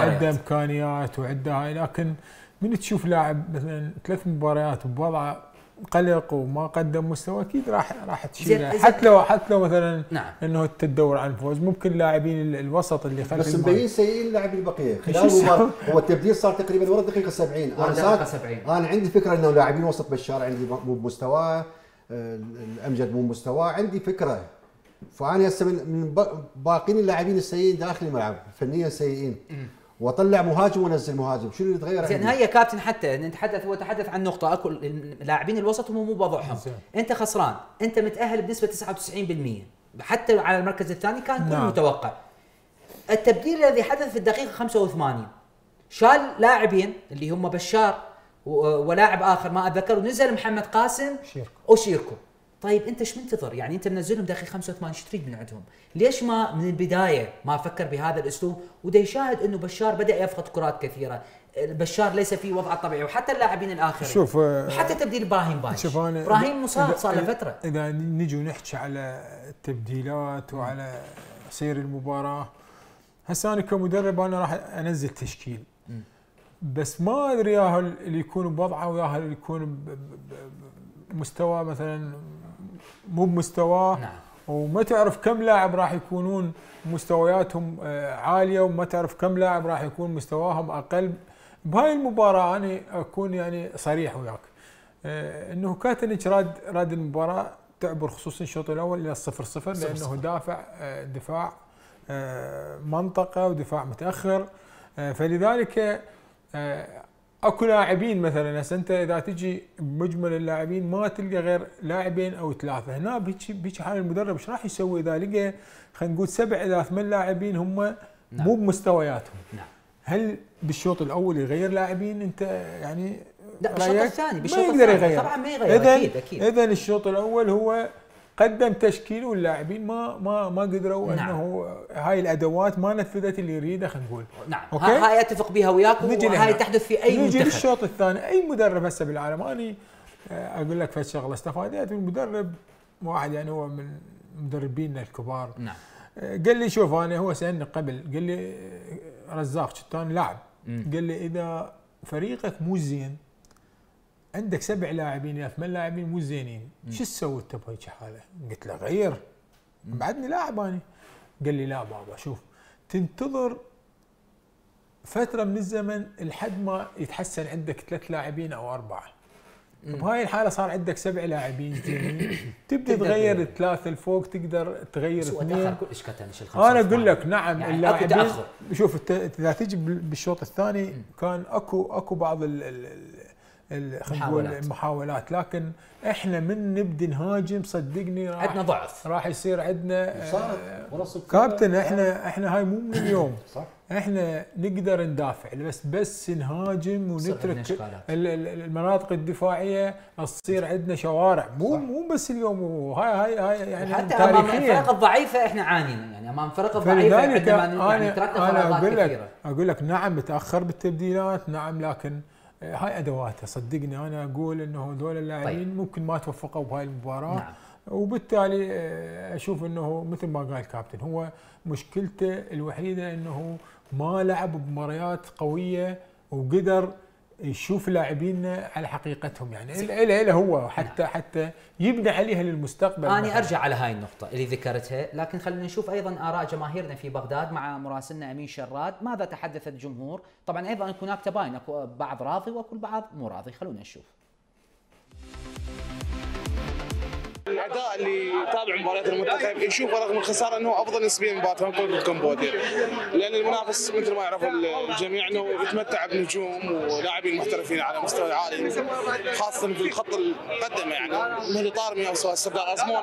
عنده إمكانيات وعنده هاي لكن من تشوف لاعب مثلا ثلاث مباريات بوضعه قلق وما قدم مستوى أكيد راح راح تشيله. حتى لو حتى لو مثلا نعم. إنه تدور على الفوز ممكن لاعبين الوسط اللي
خلف بس مبين سيئين اللاعبين البقية. خلال هو التبديل صار تقريبا ورا الدقيقه 70
أنا دقيقة 70
أنا عندي فكرة إنه لاعبين وسط بشار عندي مو بمستواه الأمجد مو بمستواه. عندي فكرة. فأنا هسه من باقين اللاعبين السيئين داخل الملعب فنيا سيئين. واطلع مهاجم وانزل مهاجم. شنو اللي تغير
زين هي كابتن حتى نتحدث هو تحدث عن نقطة. أكو لاعبين الوسط هم مو بوضعهم أنت خسران. أنت متأهل بنسبة 99% حتى على المركز الثاني كان كل نعم. متوقع. التبديل الذي حدث في الدقيقة 85 شال لاعبين اللي هم بشار ولاعب آخر ما أتذكر ونزل محمد قاسم شيركو. وشيركو. طيب انت إيش منتظر؟ يعني انت منزلهم داخل 85 إيش تريد من عندهم؟ ليش ما من البداية ما فكر بهذا الأسلوب؟ وده يشاهد إنه بشار بدأ يفقد كرات كثيرة، بشار ليس في وضعه الطبيعي وحتى اللاعبين الآخرين
شوف
وحتى تبديل إبراهيم باش شوف أنا إبراهيم مصاب صار له فترة
إذا نجي ونحكي على التبديلات وعلى سير المباراة هسه أنا كمدرب أنا راح أنزل تشكيل بس ما أدري يا اللي يكون بوضعه ويا اللي يكون بمستوى مثلا مو بمستواه نعم. وما تعرف كم لاعب راح يكونون مستوياتهم آه، عالية وما تعرف كم لاعب راح يكون مستواهم أقل. بهاي المباراة أنا أكون يعني صريح وياك. آه، إنه كاتنج راد راد المباراة تعبر خصوصا الشوط الأول إلى الصفر صفر لأنه دافع آه، دفاع منطقة ودفاع متأخر. فلذلك اكو لاعبين مثلا هسه انت اذا تجي بمجمل اللاعبين ما تلقى غير لاعبين أو ثلاثة. هنا بيجي بيجي حال المدرب إيش راح يسوي؟ إذا لقى خلينا نقول سبع إلى ثمان لاعبين هم نعم. مو بمستوياتهم.
نعم.
هل بالشوط الأول يغير لاعبين؟ انت يعني
لا بالشوط الثاني
بالشوط يقدر يغير.
طبعا ما يغير أكيد أكيد.
اذا الشوط الأول هو قدم تشكيل واللاعبين ما ما ما قدروا نعم. إنه هاي الأدوات ما نفذت اللي يريده خلينا نقول.
نعم. أوكي؟ هاي أتفق بها وياك وهاي تحدث في أي
نجي للشوط الثاني. أي مدرب هسه بالعالم؟ اني آه، أقول لك فد شغله استفادت من مدرب واحد يعني هو من مدربينا الكبار.
نعم.
آه، قال لي شوف أنا هو سألني قبل قال لي آه، رزاق شتان لاعب. قال لي إذا فريقك مو زين عندك سبع لاعبين يا ثمان لاعبين مو زينين. شو تسوي انت بهيك حالة؟ قلت له غير. بعدني لاعب أنا. قال لي لا بابا شوف تنتظر فترة من الزمن لحد ما يتحسن عندك ثلاث لاعبين أو أربعة. بهاي الحالة صار عندك سبع لاعبين زينين. تبدأ تغير الثلاثة الفوق تقدر تغير اثنين. أنا أقول لك نعم يعني اللاعبين شوف إذا تجي بالشوط الثاني كان اكو أكو بعض ال ال ال- خلينا نقول
محاولات.
المحاولات. لكن إحنا من نبدي نهاجم صدقني راح
عندنا ضعف.
راح يصير عندنا
صارت
آه، كابتن إحنا إحنا هاي مو من اليوم.
صح.
إحنا نقدر ندافع بس بس نهاجم
عندنا
ونترك
إشكالات.
ال- ال- المناطق الدفاعية تصير عندنا شوارع. مو
صح.
مو بس اليوم وهاي هاي هاي يعني
حتى
أمام
الفرق الضعيفة إحنا عانينا. يعني أمام الفرق الضعيفة
فلذلك
عندما يعني تركنا
أنا
فراغات
أقول لك
كثيرة.
أقول لك نعم متأخر بالتبديلات نعم لكن هاي ادواته صدقني أنا أقول إنه هذول اللاعبين
طيب.
ممكن ما توفقوا بهاي المباراة
نعم.
وبالتالي آه، أشوف إنه مثل ما قال الكابتن هو مشكلته الوحيدة إنه ما لعب بمباريات قوية وقدر يشوف لاعبينا على حقيقتهم يعني. إله إله هو حتى حتى يبني عليها للمستقبل
اني
مثلاً.
أرجع على هاي النقطة اللي ذكرتها لكن خلينا نشوف أيضا آراء جماهيرنا في بغداد مع مراسلنا أمين شراد. ماذا تحدث الجمهور طبعا أيضا هناك تباين أكو بعض راضي وأكو البعض مو راضي. خلونا نشوف.
الأداء اللي يتابع مباريات المنتخب يشوف رغم الخسارة إنه أفضل نسبيا من باتمان كل كمبوديا لأن المنافس مثل ما يعرف الجميع إنه يتمتع بنجوم ولاعبين محترفين على مستوى عالي خاصه في الخط المقدمه يعني مهدي طارمي أو سردار أزمون.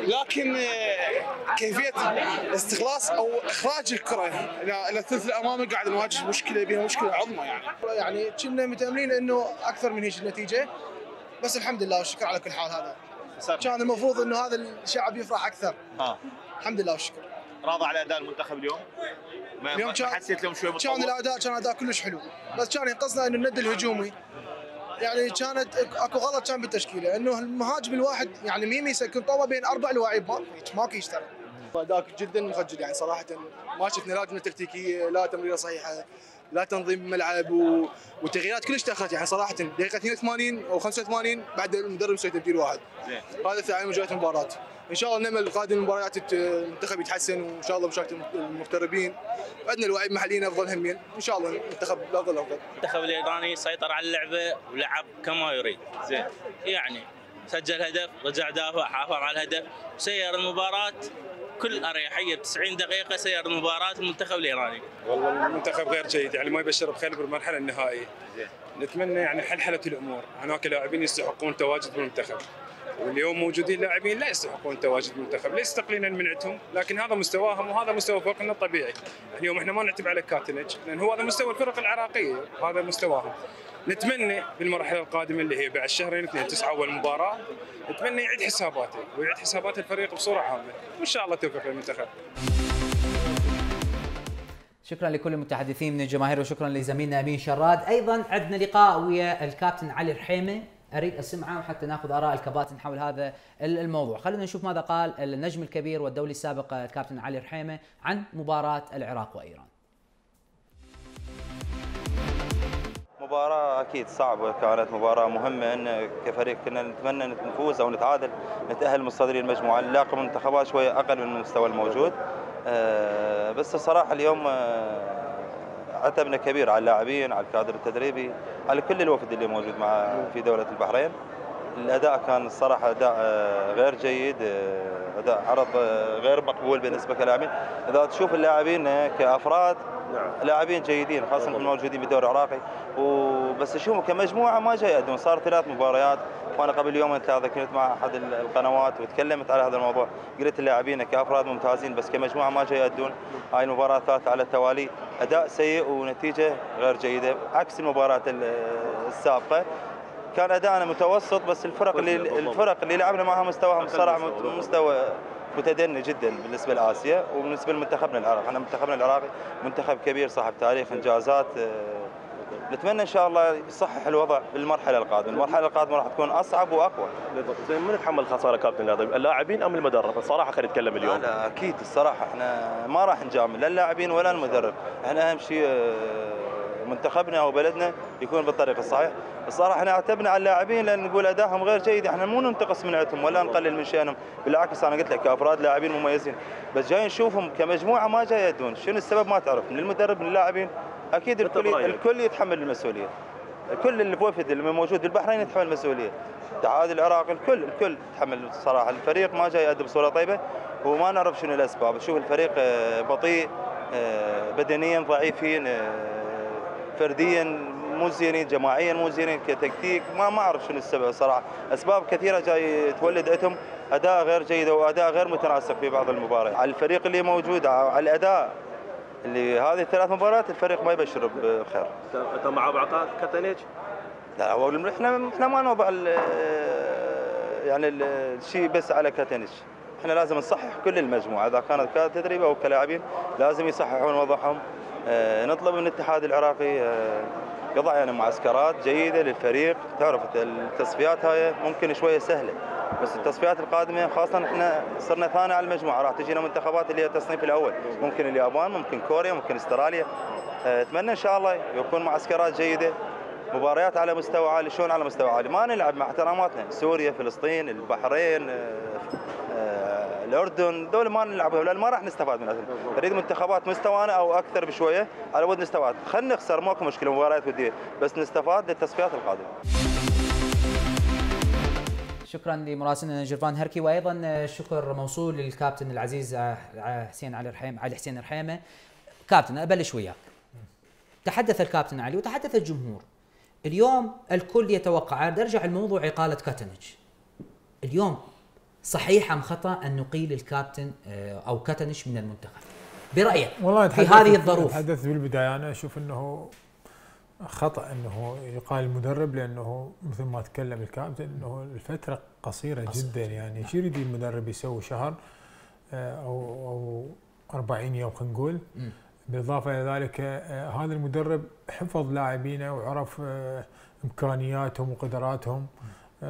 لكن آه، كيفية استخلاص أو إخراج الكرة إلى الثلث الأمامي قاعد نواجه مشكلة بها مشكلة عظمى يعني.
يعني كنا متأملين إنه أكثر من هيك النتيجه بس الحمد لله والشكر على كل حال هذا. كان المفروض إنه هذا الشعب يفرح أكثر.
آه.
الحمد لله والشكر
راضي على أداء المنتخب اليوم؟ ما
اليوم
ما
كان-
حسيت لهم شوي
كان؟ الاداء كان اداء كلش حلو. بس كان ينقصنا إنه الند الهجومي. يعني كانت أكو غلط كان بالتشكيلة. إنه المهاجم الواحد يعني ميمي يكون طوى بين أربع لواعيب ماكو هيك ماكو يشتغل. اداء جدا مخجل يعني صراحة. ما شفنا لا جملة تكتيكية لا تمريرة صحيحة. لا تنظيم الملعب و... والتغييرات كلش تأخرت يعني صراحة. دقيقة 82 أو 85 بعد المدرب يسوي تبديل واحد.
زين.
هذا في عين مجريات المباراة. إن شاء الله نامل قادم المباريات المنتخب يتحسن وإن شاء الله مشاركة المغتربين. عندنا اللاعبين محليين أفضل همين إن شاء الله المنتخب الأفضل أفضل.
المنتخب الإيراني سيطر على اللعبة ولعب كما يريد.
زين.
يعني سجل هدف رجع دافع حافظ على الهدف سير المباراة. كل أريحية 90 دقيقة سير المباراة المنتخب الإيراني.
والله المنتخب غير جيد يعني ما يبشر بخير بالمرحله النهائيه نتمنى يعني حلحلة الأمور. هناك لاعبين يستحقون التواجد بالمنتخب. واليوم موجودين لاعبين لا يستحقون التواجد بالمنتخب ليس تقليلا من عندهم لكن هذا مستواهم وهذا مستوى فرقنا الطبيعي. اليوم إحنا ما نعتب على كاتنج لأن هو هذا مستوى الفرق العراقية وهذا مستواهم. نتمنى بالمرحلة القادمة اللي هي بعد شهرين اثنين تسعة أول مباراة نتمنى يعيد حساباته ويعيد حسابات الفريق بصورة عامة. وإن شاء الله توفيق للمنتخب.
شكرا لكل المتحدثين من الجماهير وشكرا لزميلنا أمين شراد. أيضا عندنا لقاء ويا الكابتن علي الرحيمه أريد أسمعه حتى ناخذ آراء الكباتن حول هذا الموضوع. خلونا نشوف ماذا قال النجم الكبير والدولي السابق الكابتن علي الرحيمه عن مباراة العراق وإيران.
مباراة أكيد صعبة كانت مباراة مهمة إن كفريق كنا نتمنى نفوز أو نتعادل نتأهل مصدري المجموعة نلاقي منتخبات شوية أقل من المستوى الموجود. آه، بس الصراحة اليوم آه، عتبنا كبير على اللاعبين على الكادر التدريبي على كل الوفد اللي موجود مع في دولة البحرين. الأداء كان الصراحة أداء آه، غير جيد آه، أداء عرض آه، غير مقبول بالنسبة كلاعبين. إذا تشوف اللاعبين آه، كأفراد لاعبين جيدين خاصة الموجودين بالدوري العراقي وبس اشوفهم كمجموعة ما جاي يقدمون صار ثلاث مباريات وأنا قبل يومين ثلاثة كنت مع أحد القنوات وتكلمت على هذا الموضوع قلت اللاعبين كأفراد ممتازين بس كمجموعة ما جاي يأدون هاي المباراة الثالثة على التوالي أداء سيء ونتيجة غير جيدة عكس المباراة السابقة. كان أداءنا متوسط بس الفرق اللي الفرق اللي لعبنا معها مستواها صراحة مستوى. متدني جدا بالنسبة لآسيا وبالنسبة لمنتخبنا العراقي، إحنا منتخبنا العراقي منتخب كبير صاحب تاريخ إنجازات آه، نتمنى إن شاء الله يصحح الوضع بالمرحلة القادمة، المرحلة القادمة راح تكون أصعب وأقوى.
زين من يتحمل خسارة كابتن هذا اللاعبين أم المدرب؟ الصراحة خلينا نتكلم اليوم.
لا أكيد الصراحة إحنا ما راح نجامل لا اللاعبين ولا المدرب، إحنا أهم شيء آه، منتخبنا أو بلدنا يكون بالطريق الصحيح، الصراحة إحنا اعتبنا على اللاعبين لأن نقول أدائهم غير جيد، إحنا مو ننتقص من عندهم ولا نقلل من شأنهم، بالعكس أنا قلت لك كأفراد لاعبين مميزين، بس جاي نشوفهم كمجموعة ما جاي يدون، شنو السبب؟ ما تعرف، من المدرب من اللاعبين، أكيد الكل الكل يتحمل المسؤولية. الكل اللي بوفد اللي موجود بالبحرين يتحمل المسؤولية. اتحاد العراق الكل الكل يتحمل الصراحة، الفريق ما جاي يأدي بصورة طيبة. وما نعرف شنو الأسباب، نشوف الفريق آه، بطيء آه، بدنيا ضعيفين آه، فرديا مو زينين جماعيا مو زينين كتكتيك ما ما أعرف شنو السبب صراحة. أسباب كثيرة جاي تولد عندهم أداء غير جيد وأداء غير متناسق في بعض المباريات. على الفريق اللي موجود على الأداء اللي هذه الثلاث مباريات الفريق ما يبشر بخير.
انت مع بعطاء كاتانيج؟
لا هو إحنا إحنا ما نوضع يعني الشيء بس على كاتانيج إحنا لازم نصحح كل المجموعة إذا كانت كتدريب أو كلاعبين لازم يصححون وضعهم. نطلب من الاتحاد العراقي آه، يضع يعني معسكرات جيدة للفريق. تعرف التصفيات هاي ممكن شوية سهلة بس التصفيات القادمة خاصة إحنا صرنا ثاني على المجموعة. راح تجينا منتخبات اللي هي التصنيف الأول ممكن اليابان ممكن كوريا ممكن استراليا. آه، أتمنى إن شاء الله يكون معسكرات جيدة مباريات على مستوى عالي. شلون على مستوى عالي؟ ما نلعب مع احتراماتنا. سوريا فلسطين البحرين الأردن دول ما نلعبهم لأن ما راح نستفاد منها. نريد منتخبات مستوانا أو أكثر بشوية على ود نستفاد. خلينا نخسر ماكو مشكلة مباريات ودية. بس نستفاد للتصفيات القادمة.
شكرا لمراسلنا جرفان هركي وأيضا شكر موصول للكابتن العزيز حسين علي رحيم علي حسين رحيمة. كابتن أبلش وياك. تحدث الكابتن علي وتحدث الجمهور. اليوم الكل يتوقع أرجع الموضوع إقالة كاتنج. اليوم صحيح أم خطأ أن نقيل الكابتن آه، أو كتنش من المنتخب؟ برأيك
والله
في هذه الظروف.
تحدث بالبداية أنا أشوف إنه خطأ إنه يقال المدرب لأنه مثل ما تكلم الكابتن إنه الفترة قصيرة أصلاً. جدا يعني. شو يريد المدرب يسوي؟ شهر آه، أو أو 40 يوم خلينا نقول. بالإضافة إلى ذلك آه، هذا المدرب حفظ لاعبينه وعرف إمكانياتهم وقدراتهم.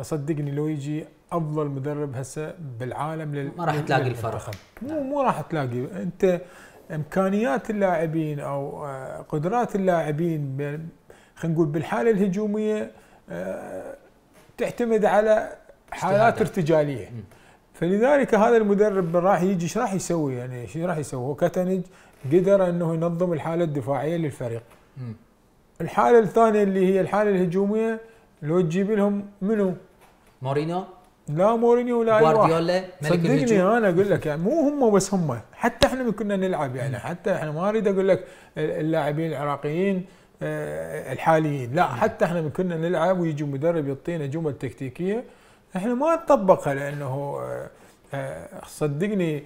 صدقني لو يجي أفضل مدرب هسه بالعالم لل...
ما راح تلاقي الفرق.
مو مو راح تلاقي. أنت إمكانيات اللاعبين أو آه، قدرات اللاعبين خلينا نقول بالحالة الهجومية آه، تعتمد على حالات ارتجالية. فلذلك هذا المدرب راح يجي إيش راح يسوي؟ يعني إيش راح يسوي؟ هو كتنج قدر إنه ينظم الحالة الدفاعية للفريق. الحالة الثانية اللي هي الحالة الهجومية لو تجيب لهم منو؟
مورينيو؟
لا مورينيو ولا
جوارديولا
صدقني أنا أقول لك يعني مو هم بس هم. حتى إحنا كنا نلعب يعني حتى إحنا ما أريد أقول لك اللاعبين العراقيين آه، الحاليين. لا حتى إحنا كنا نلعب ويجي مدرب يعطينا جمل تكتيكية إحنا ما نطبقها لأنه آه، آه، صدقني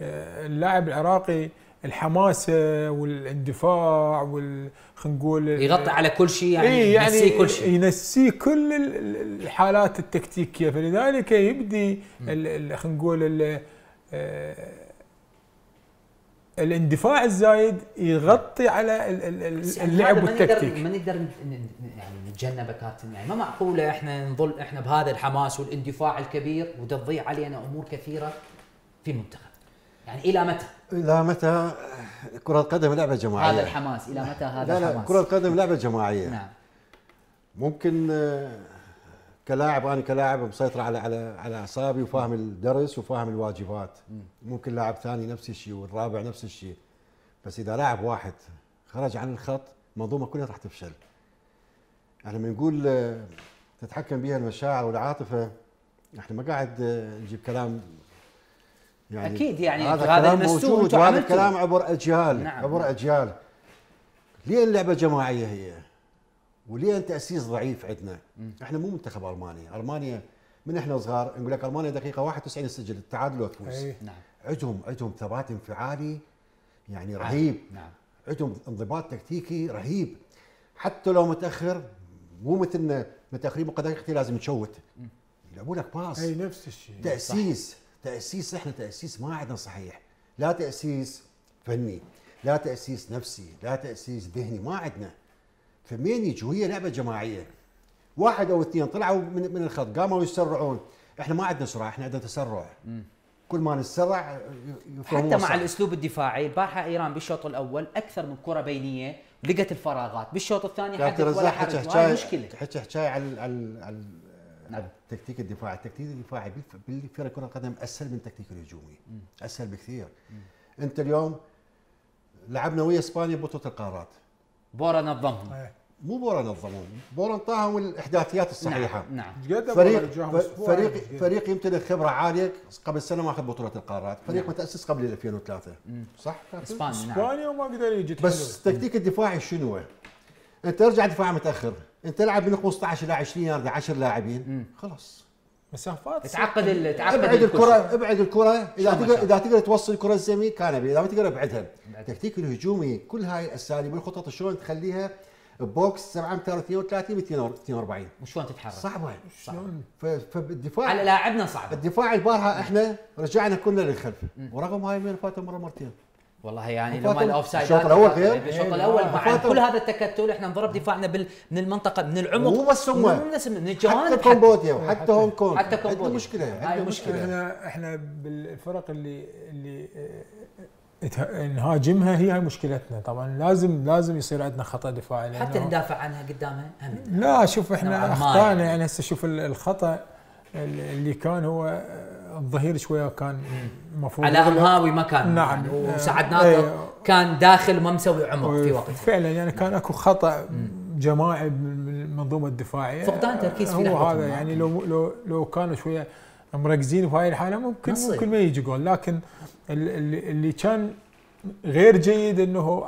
اللاعب العراقي الحماسه والاندفاع وال خلينا نقول
يغطي على كل شيء يعني, إيه يعني ينسيه كل شيء.
ينسيه كل الحالات التكتيكية. فلذلك يبدي خلينا نقول الاندفاع الزايد يغطي على اللعب والتكتيك.
ما نقدر يعني نتجنبه كابتن يعني. ما معقولة إحنا نظل إحنا بهذا الحماس والاندفاع الكبير وتضيع علينا أمور كثيرة في المنتخب يعني إلى متى؟
إلى متى كرة القدم لعبة جماعية؟
هذا الحماس إلى متى هذا لا الحماس؟
لا كرة القدم لعبة جماعية.
نعم.
ممكن آه، كلاعب أنا كلاعب مسيطر على على على أعصابي وفاهم الدرس وفاهم الواجبات. ممكن لاعب ثاني نفس الشيء والرابع نفس الشيء. بس إذا لاعب واحد خرج عن الخط المنظومه كلها راح تفشل. إحنا لما نقول آه، تتحكم بها المشاعر والعاطفة إحنا ما قاعد آه، نجيب كلام
يعني أكيد يعني
هذا كلام موجود وهذا الكلام عبر اجيال نعم. عبر اجيال ليه اللعبه جماعية هي؟ وليه تأسيس ضعيف عندنا؟ إحنا مو منتخب ألمانيا، ألمانيا من إحنا صغار نقول لك ألمانيا دقيقة 91 تسجل التعادل وتفوز.
أيه. نعم.
عندهم عندهم ثبات انفعالي يعني رهيب.
نعم.
عندهم انضباط تكتيكي رهيب. حتى لو متأخر مو مثلنا متأخرين بقدر لازم تشوت. يلعبوا لك باص.
اي نفس الشيء.
تأسيس. صح. تأسيس إحنا تأسيس ما عندنا صحيح. لا تأسيس فني لا تأسيس نفسي لا تأسيس ذهني ما عندنا فمين يجوا؟ هي لعبة جماعية. واحد أو اثنين طلعوا من, من الخط قاموا يسرعون. إحنا ما عندنا سرعة إحنا عندنا تسرع. كل ما نسرع
حتى مع الأسلوب الدفاعي البارحه إيران بالشوط الأول أكثر من كرة بينية لقت الفراغات. بالشوط الثاني
حدث ولا حرج مشكلة. تحكي حكاية على على نعم. التكتيك الدفاعي، التكتيك الدفاعي بالفرق كرة القدم أسهل من التكتيك الهجومي. أسهل بكثير. مم. أنت اليوم لعبنا ويا إسبانيا بطوله القارات.
بورا نظمهم.
إيه. مو بورا نظمهم. بورا انطاهم الإحداثيات الصحيحة.
نعم,
نعم. فريق فريق فريق يمتلك خبرة عالية قبل سنة ما أخذ بطولة القارات. فريق نعم. متأسس قبل 2003
مم.
صح؟
إسبانيا
نعم. إسبانيا وما قدر يجي
بس التكتيك الدفاعي شنو؟ أنت ارجع دفاع متأخر. انت العب من 15 إلى 20 ياردة 10 لاعبين. خلاص.
مسافات
تعقد تعقد
ابعد
الكرة.
ابعد الكرة.
إذا
تقدر؟ إذا تقدر توصل الكرة الزميل كان إذا ما تقدر ابعدها. التكتيك الهجومي كل هاي الأساليب والخطط شلون تخليها بوكس 7 232 240
وشلون تتحرك؟
صعبه
شلون؟
فالدفاع
على لاعبنا صعبة.
الدفاع البارحة إحنا رجعنا كلنا للخلف. ورغم هاي من فاتوا مرة مرتين.
والله يعني لو ما
فاتوا
ال offside
الشوط الأول غير.
الشوط
إيه،
الأول
لا،
مع. كل هذا التكتل إحنا نضرب دفاعنا بال- من المنطقة من العمق
مو بس هم.
من الناس- من الجوانب
حتى كمبوديا وحتى هونغ كونغ
حتى
عندنا
كمبوديا
مشكلة
هاي
عندنا
مشكلة
مشكلة
إحنا إحنا بالفرق اللي اللي آه، نهاجمها هي هاي مشكلتنا طبعا لازم لازم يصير عندنا خطأ دفاعي
حتى ندافع عنها قدامها
لا شوف إحنا
ما
أخطأنا
يعني.
يعني هسه شوف ال- الخطأ اللي كان هو آه، الظهير شوية كان المفروض
علاء. مهاوي ما كان
نعم
يعني
آه،
وسعد
إيه،
ناطر كان داخل وما مسوي عمق في وقت
فعلا يعني كان أكو خطأ جماعي بالمنظومه الدفاعية
فقدان تركيز في
هو. هذا يعني لو لو لو كانوا شوية مركزين في هاي الحالة ممكن
نصيب.
ممكن ما يجي جول لكن ال- اللي, اللي كان غير جيد إنه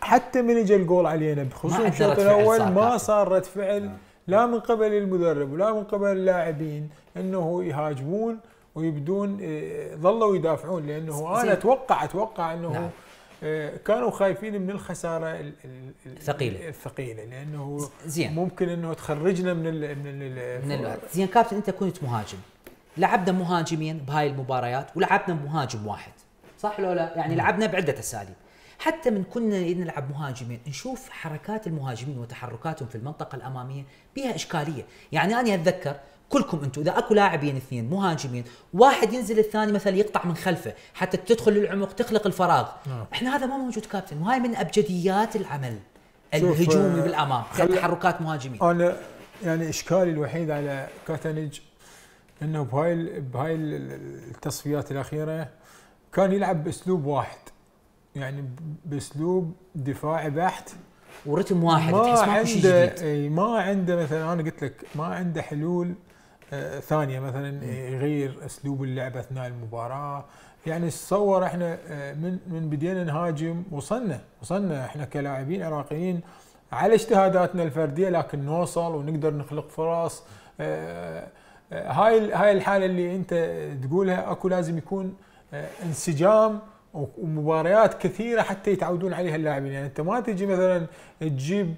حتى من اجى الجول علينا
عندنا
الشوط
الأول
ما. صار رد فعل لا من قبل المدرب ولا من قبل اللاعبين إنه يهاجمون ويبدون إيه، ظلوا يدافعون. لأنه
أنا.
أتوقع أتوقع إنه
نعم.
آه، كانوا خايفين من الخسارة ال- ال- ال-
الثقيلة.
الثقيلة. لأنه
زين.
ممكن إنه تخرجنا من ال من ال
من ال... زين كابتن أنت كنت مهاجم. لعبنا مهاجمين بهاي المباريات ولعبنا مهاجم واحد. صح لو لا؟ يعني لعبنا بعدة أساليب. حتى من كنا نلعب مهاجمين نشوف حركات المهاجمين وتحركاتهم في المنطقة الأمامية بها إشكالية. يعني أنا أتذكر كلكم أنتم. إذا أكو لاعبين اثنين مهاجمين واحد ينزل الثاني مثلا يقطع من خلفه حتى تدخل للعمق تخلق الفراغ.
نعم.
إحنا هذا ما موجود كابتن. وهاي من أبجديات العمل. الهجومي
آه،
بالأمام
خل-
كتحركات مهاجمين.
أنا يعني إشكالي الوحيد على كاتانيج إنه بهاي ال- بهاي ال- ال- التصفيات الأخيرة كان يلعب بأسلوب واحد. يعني بأسلوب دفاعي بحت.
ورتم واحد
ما
تحس شيء
عنده ما عنده مثلا أنا قلت لك ما عنده حلول ثانية مثلا يغير أسلوب اللعب أثناء المباراة. يعني تصور إحنا آه من من بدينا نهاجم وصلنا وصلنا إحنا كلاعبين عراقيين على اجتهاداتنا الفردية لكن نوصل ونقدر نخلق فرص. آه آه هاي هاي الحالة اللي أنت تقولها أكو لازم يكون انسجام ومباريات كثيرة حتى يتعودون عليها اللاعبين. يعني أنت ما تجي مثلا تجيب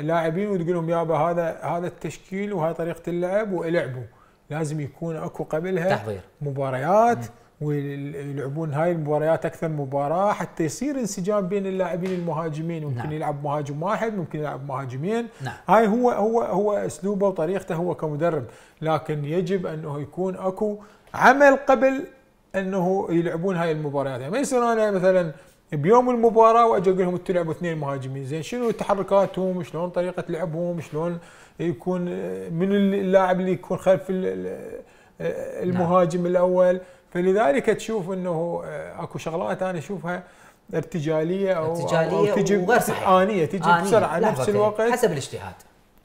لاعبين وتقول لهم يابا هذا هذا التشكيل وهاي طريقة اللعب والعبوا لازم يكون أكو قبلها
تحضير
مباريات ويلعبون هاي المباريات أكثر مباراة حتى يصير انسجام بين اللاعبين المهاجمين ممكن
نعم.
نعم. يلعب مهاجم واحد ممكن يلعب مهاجمين
نعم.
هاي هو هو هو أسلوبه وطريقته هو كمدرب لكن يجب أنه يكون أكو عمل قبل أنه يلعبون هاي المباريات يعني ما يصير أنا مثلا بيوم المباراة واجي أقول لهم أنتم تلعبوا اثنين مهاجمين. زين شنو تحركاتهم؟ شلون طريقة لعبهم؟ شلون يكون من اللاعب اللي يكون خلف ال- ال- المهاجم الأول؟ فلذلك تشوف إنه أكو شغلات أنا أشوفها ارتجالية أو
ارتجالية
أو تجي
وغير صحيحه
آنية تجي
آنية. بسرعة
نفس. الوقت.
حسب الاجتهاد.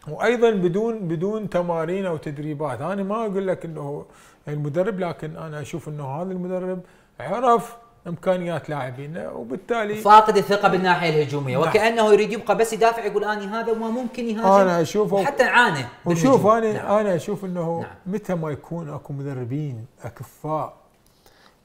وأيضا بدون بدون تمارين أو تدريبات. أنا ما أقول لك إنه المدرب لكن أنا أشوف إنه هذا المدرب عرف إمكانيات لاعبينه وبالتالي
فاقد الثقة بالناحية الهجومية
نعم.
وكأنه يريد يبقى بس يدافع يقول آني هذا وما ممكن يهاجم
أنا اشوفه
وحتى نعاني
وشوف. أنا
نعم.
أنا أشوف إنه
نعم.
متى ما يكون أكو مدربين أكفاء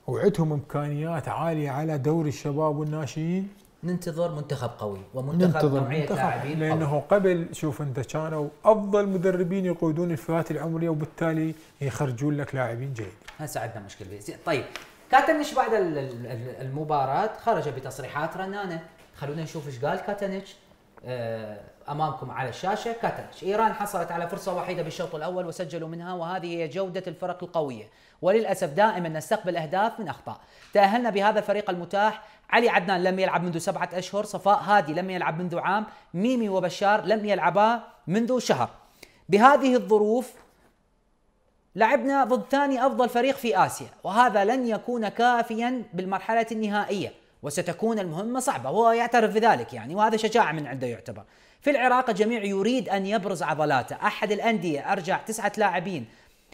وعندهم إمكانيات عالية على دوري الشباب والناشئين
ننتظر منتخب قوي ومنتخب
ننتظر نوعية
لاعبين قوي.
لأنه قبل شوف أنت كانوا أفضل مدربين يقودون الفئات العمرية وبالتالي يخرجون لك لاعبين جيد
هسه عندنا مشكلة طيب كاتنش بعد ال- ال- ال- المباراة؟ خرج بتصريحات رنانة. خلونا نشوف إيش قال كاتنش آه، أمامكم على الشاشة كاتنش إيران حصلت على فرصة وحيدة بالشوط الأول وسجلوا منها وهذه هي جودة الفرق القوية. وللأسف دائما نستقبل أهداف من أخطاء. تأهلنا بهذا الفريق المتاح علي عدنان لم يلعب منذ سبعة أشهر. صفاء هادي لم يلعب منذ عام. ميمي وبشار لم يلعبا منذ شهر. بهذه الظروف لعبنا ضد ثاني أفضل فريق في آسيا وهذا لن يكون كافيا بالمرحلة النهائية وستكون المهمة صعبة وهو يعترف بذلك يعني وهذا شجاعة من عنده يعتبر. في العراق الجميع يريد أن يبرز عضلاته. أحد الأندية أرجع تسعة لاعبين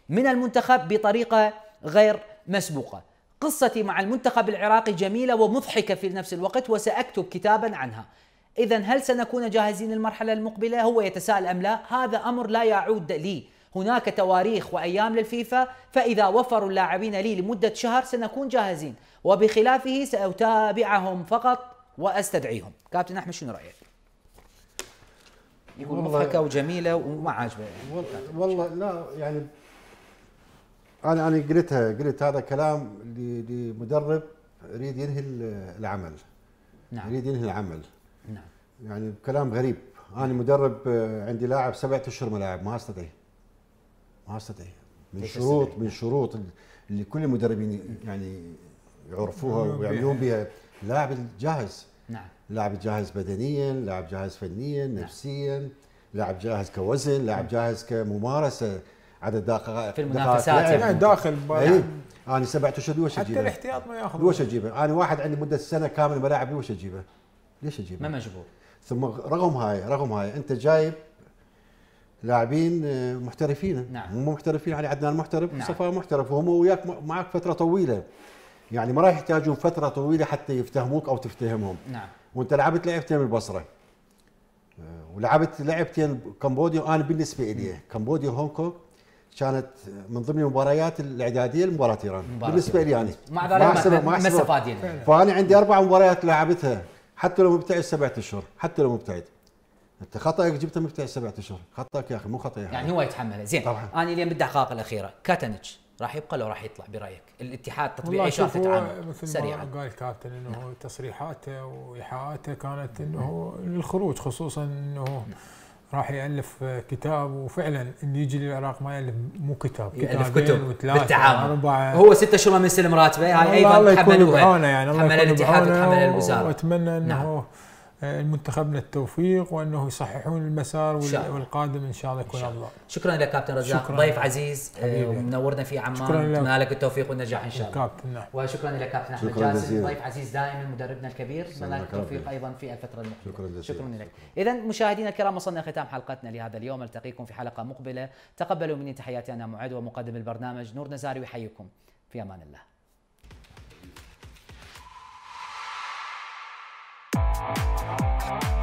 من المنتخب بطريقة غير مسبوقة. قصتي مع المنتخب العراقي جميلة ومضحكة في نفس الوقت وسأكتب كتابا عنها. اذا هل سنكون جاهزين للمرحلة المقبلة؟ هو يتساءل أم لا؟ هذا أمر لا يعود لي. هناك تواريخ وأيام للفيفا فإذا وفروا اللاعبين لي لمدة شهر سنكون جاهزين. وبخلافه سأتابعهم فقط وأستدعيهم. كابتن أحمد شنو رأيك؟ يقول مضحكة وجميلة وما عاجبه.
والله لا يعني أنا أنا قلتها قلت هذا كلام لمدرب يريد ينهي العمل. نعم. يريد ينهي العمل. نعم. يعني كلام غريب. أنا مدرب عندي لاعب سبعة أشهر ملاعب ما استطيع ما أستطيع. من شروط من شروط اللي كل المدربين يعني يعرفوها ويعملون بها لاعب جاهز نعم. لاعب جاهز بدنيا لاعب جاهز فنيا نعم. نفسيا لاعب جاهز كوزن لاعب جاهز كممارسة. عدد دقائق
في المنافسات.
يعني داخل
أي. أنا اشهر وش
أجيبه؟ حتى الاحتياط ما ياخذ
وش أجيبه؟ أنا واحد عندي مدة سنة كاملة ملاعب وش أجيبه؟ ليش أجيبه؟
ما مجبور.
ثم رغم هاي رغم هاي أنت جايب لاعبين آه، محترفين. نعم. مو محترفين علي عدنان محترف نعم. صفاء محترف وهم وياك معك فترة طويلة. يعني ما راح يحتاجون فترة طويلة حتى يفتهموك أو تفتهمهم.
نعم.
وأنت لعبت لعبتين بالبصرة. آه، ولعبت لعبتين كمبوديا. أنا بالنسبة لي كمبوديا وهونغ كونغ كانت من ضمن المباريات الإعدادية لمباراة إيران. بالنسبة لي يعني
مع ذلك ما استفاد
فأنا عندي أربع مباريات لعبتها حتى لو مبتعد سبعة أشهر حتى لو مبتعد. أنت خطأك جبته مبتعد سبعة أشهر. خطأك يا أخي مو خطأ
يعني هو يتحمله. زين. طبعا. أنا اليوم بالدقائق الأخيرة. كاتنج راح يبقى لو راح يطلع برأيك؟ الاتحاد التطبيعي شلون تتعامل
مثل سريعا. ما قال الكابتن إنه نعم. تصريحاته وإيحاءاته كانت إنه للخروج خصوصا إنه نعم. راح يألف كتاب وفعلا اللي يجي للعراق ما يألف مو كتاب
يألف كتب وثلاثة بالتعاون. أربعة. هو ستة شهور من يستلم راتبه هاي
أيضا تحملوها. يعني
تحمل الاتحاد وتحمل الوزارة.
وأتمنى إنه نعم. المنتخبنا التوفيق وأنه يصححون المسار والقادم إن شاء الله يكون أفضل.
شكرا لك كابتن رزاق. شكرا. ضيف عزيز آه، ومنورنا في عمان. نتمنى لك. التوفيق والنجاح إن شاء الله.
كابتن نعم.
وشكرا لك كابتن أحمد جاسم. ضيف عزيز دائما مدربنا الكبير. نتمنى لك التوفيق أيضا في الفترة المقبلة. شكرا شكرا لك. اذا مشاهدينا الكرام وصلنا ختام حلقتنا لهذا اليوم. التقيكم في حلقة مقبلة. تقبلوا مني تحياتي أنا معد ومقدم البرنامج. نور نزاري يحييكم. في أمان الله. Thank you.